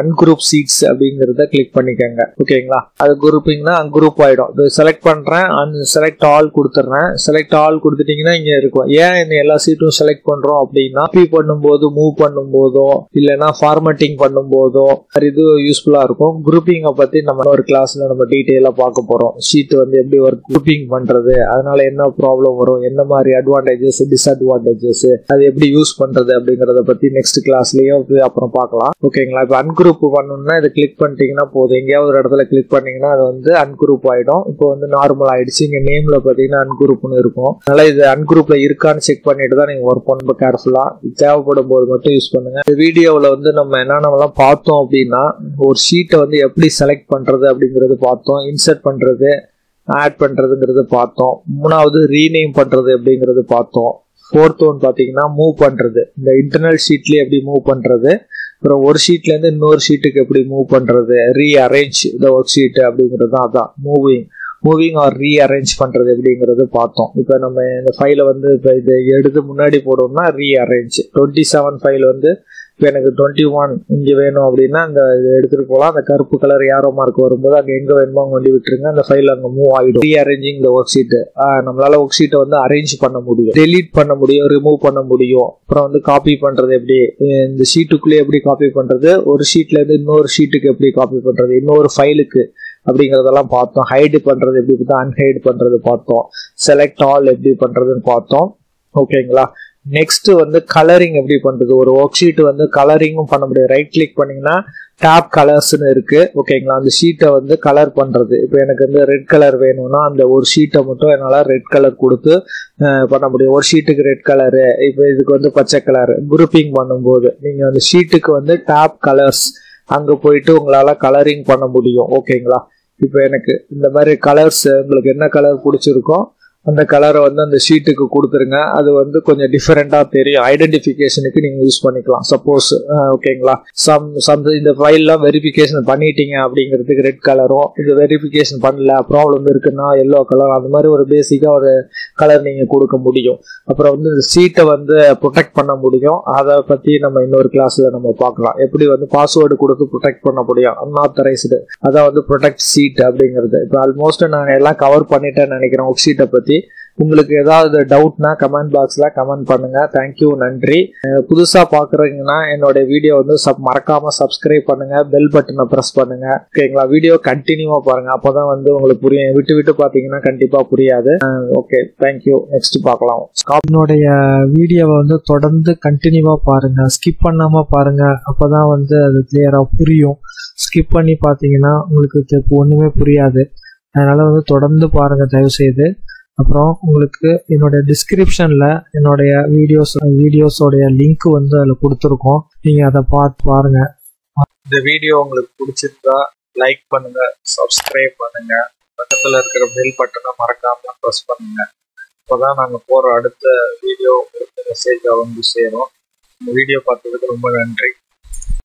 அன்குரூப் சீட்ஸ் அப்படிங்கிறத கிளிக் பண்ணிக்கோங்க. ஓகேங்களா அது குரூப்பிங்னா அன்குரூப் ஆகிடும் இது செலக்ட் பண்ணுறேன் அன் செலக்ட் ஆல் கொடுத்துட்றேன். செலக்ட் ஆல் கொடுத்துட்டிங்கன்னா இங்கே இருக்கும். ஏன் இந்த எல்லா சீட்டும் செலக்ட் பண்ணுறோம் அப்படின்னா பி பண்ணும்போது மூவ் பண்ணும்போதோ இல்லைன்னா ஃபார்மேட்டிங் பண்ணும்போதோ அது இது யூஸ்ஃபுல்லாக இருக்கும். குரூப்பிங்கை பற்றி நம்ம ஒரு கிளாஸில் நம்ம டீட்டெயிலாக பார்க்க போகிறோம் சீட்டு வந்து எப்படி ஒரு குரூப்பிங் பண்ணுறது பண்றது. அதனால என்ன ப்ராப்ளம் வரும்? என்ன மாதிரி அட்வான்டேஜஸ் டிஸ்அட்வான்டேஜஸ் அது எப்படி யூஸ் பண்றது அப்படிங்கறத பத்தி நெக்ஸ்ட் கிளாஸ்லயும் அப்புறம் பார்க்கலாம். ஓகேங்களா இப்போ அன்குரூப் பண்ணணும்னா இதை கிளிக் பண்ணிட்டீங்கன்னா போதும். எங்கேயாவது ஒரு இடத்துல கிளிக் பண்ணீங்கன்னா அது வந்து அன்குரூப் ஆயிடும். இப்போ வந்து நார்மல் ஆயிடுச்சு. இங்க நேம்ல பாத்தீங்கன்னா அன்குரூப்னு இருக்கும். அதனால இது அன்குரூப்ல இருக்கான்னு செக் பண்ணிட்டு தான் நீங்க ஒர்க் பண்ண கேர்ஃபுல்லா தேவைப்படும் போது மட்டும் யூஸ் பண்ணுங்க. இந்த வீடியோவில் வந்து நம்ம என்னென்னலாம் பார்த்தோம் அப்படின்னா ஒரு ஷீட்டை வந்து எப்படி செலக்ட் பண்றது அப்படிங்கறது பார்த்தோம். இன்சர்ட் பண்றது ஆட் பண்றதுங்கிறது பார்த்தோம். மூணாவது ரீநேம் பண்றது அப்படிங்கிறது பார்த்தோம். ஃபோர்த் ஒன் பார்த்தீங்கன்னா மூவ் பண்றது. இந்த இன்டர்னல் ஷீட்லேயே எப்படி மூவ் பண்றது? அப்புறம் ஒரு ஷீட்ல இருந்து இன்னொரு ஷீட்டுக்கு எப்படி மூவ் பண்றது? ரீ அரேஞ்ச் இந்த ஒர்க் ஷீட் அப்படிங்கிறது தான் அதான். Moving moving or rearrange பண்றது எப்படிங்கிறது பார்த்தோம். இப்போ நம்ம இந்த ஃபைலை வந்து இப்போ இது எடுத்து முன்னாடி போடுவோம்னா rearrange twenty seven file வந்து இப்போ எனக்கு டுவெண்ட்டி ஒன் இங்கே வேணும் அப்படின்னா அந்த எடுத்துகிட்டு போகலாம் அந்த கருப்பு கலர் யாரோ மார்க் வரும்போது அங்கே எங்கே வேணுமோ அங்கே வண்டி விட்டுருங்க. அந்த ஃபைல் அங்கே மூவ் ஆகிடும் ரீ அரேஞ்சிங் இந்த ஒர்க் ஷீட்டு நம்மளால் ஒர்க் ஷீட்டை வந்து அரேஞ்ச் பண்ண முடியும். டெலீட் பண்ண முடியும் ரிமூவ் பண்ண முடியும். அப்புறம் வந்து காப்பி பண்ணுறது எப்படி? இந்த ஷீட்டுக்குள்ளே எப்படி காப்பி பண்ணுறது ஒரு ஷீட்லேருந்து இன்னொரு ஷீட்டுக்கு எப்படி காப்பி பண்ணுறது இன்னொரு ஃபைலுக்கு அப்படிங்கிறதெல்லாம் பார்த்தோம். ஹைடு பண்ணுறது எப்படி அன்ஹைடு பண்ணுறது பார்த்தோம். செலக்ட் ஆல் எப்படி பண்ணுறதுன்னு பார்த்தோம். ஓகேங்களா நெக்ஸ்ட் வந்து கலரிங் எப்படி பண்றது? ஒரு ஒர்க் ஷீட் வந்து கலரிங்கும் பண்ண முடியும் ரைட் கிளிக் பண்ணீங்கன்னா டேப் கலர்ஸ்னு இருக்கு. ஓகேங்களா அந்த ஷீட்டை வந்து கலர் பண்றது. இப்போ எனக்கு வந்து ரெட் கலர் வேணும்னா அந்த ஒரு ஷீட்டை மட்டும் என்னால் ரெட் கலர் கொடுத்து பண்ண முடியும். ஒரு ஷீட்டுக்கு ரெட் கலரு இப்போ இதுக்கு வந்து பச்சை கலர் குரூப்பிங் பண்ணும்போது. நீங்கள் அந்த ஷீட்டுக்கு வந்து டேப் கலர்ஸ் அங்கே போயிட்டு உங்களால் கலரிங் பண்ண முடியும். ஓகேங்களா இப்போ எனக்கு இந்த மாதிரி கலர்ஸ் உங்களுக்கு என்ன கலர் பிடிச்சிருக்கோ அந்த கலரை வந்து அந்த ஷீட்டுக்கு கொடுத்துருங்க. அது வந்து கொஞ்சம் டிஃப்ரெண்டாக தெரியும். ஐடென்டிஃபிகேஷனுக்கு நீங்கள் யூஸ் பண்ணிக்கலாம். சப்போஸ் ஓகேங்களா சம் சம் இந்த ஃபைல்லாம் வெரிஃபிகேஷன் பண்ணிட்டீங்க அப்படிங்கிறதுக்கு ரெட் கலரும் இது வெரிஃபிகேஷன் பண்ணல ப்ராப்ளம் இருக்குன்னா எல்லோ கலர் அந்த மாதிரி ஒரு பேசிக்காக ஒரு கலர் நீங்கள் கொடுக்க முடியும். அப்புறம் வந்து இந்த சீட்டை வந்து ப்ரொடெக்ட் பண்ண முடியும். அதை பற்றி நம்ம இன்னொரு கிளாஸில் நம்ம பார்க்கலாம். எப்படி வந்து பாஸ்வேர்டு கொடுத்து ப்ரொடெக்ட் பண்ண முடியும்? அன்ஆத்தரைஸ்டு அதான் வந்து ப்ரொடெக்ட் சீட் அப்படிங்கிறது. இப்போ ஆல்மோஸ்ட் நான் எல்லாம் கவர் பண்ணிட்டேன்னு நினைக்கிறேன் ஒர்க் ஷீட்டை பற்றி உங்களுக்கு ஏதாவது டவுட்னா கமெண்ட் பாக்ஸ்ல கமெண்ட் பண்ணுங்க. தேங்க்யூ நன்றி. புதுசா பாக்குறீங்கன்னா என்னோட வீடியோ வந்து சப் மறக்காம சப்ஸ்கிரைப் பண்ணுங்க. பெல் பட்டனை பிரஸ் பண்ணுங்க. ஓகேங்களா வீடியோ கண்டினியூவா பாருங்க. அப்பதான் வந்து உங்களுக்கு புரியும். விட்டு விட்டு பாத்தீங்கன்னா கண்டிப்பா புரியாது. ஓகே தேங்க்யூ நெக்ஸ்ட் பார்க்கலாம் என்னுடைய வீடியோவை வந்து தொடர்ந்து கண்டினியூவா பாருங்க. ஸ்கிப் பண்ணாம பாருங்க. அப்பதான் வந்து அது கிளியரா புரியும். ஸ்கிப் பண்ணி பாத்தீங்கன்னா உங்களுக்கு ஒண்ணுமே புரியாது. அதனால வந்து தொடர்ந்து பாருங்க தயவு செய்து அப்புறம் உங்களுக்கு என்னோட டிஸ்கிரிப்ஷனில் என்னுடைய வீடியோஸ் வீடியோஸோடைய லிங்க் வந்து அதில் கொடுத்துருக்கோம். நீங்கள் அதை பார்த்து பாருங்கள் இந்த வீடியோ உங்களுக்கு பிடிச்சிருந்தா லைக் பண்ணுங்க சப்ஸ்கிரைப் பண்ணுங்க. பக்கத்தில் இருக்கிற பெல் பட்டனை மறக்காம ப்ரெஸ் பண்ணுங்க. அப்போதான் நாங்கள் போகிற அடுத்த வீடியோ உங்களுக்கு மெசேஜாக வந்து சேரும். இந்த வீடியோ பார்த்ததுக்கு ரொம்ப நன்றி.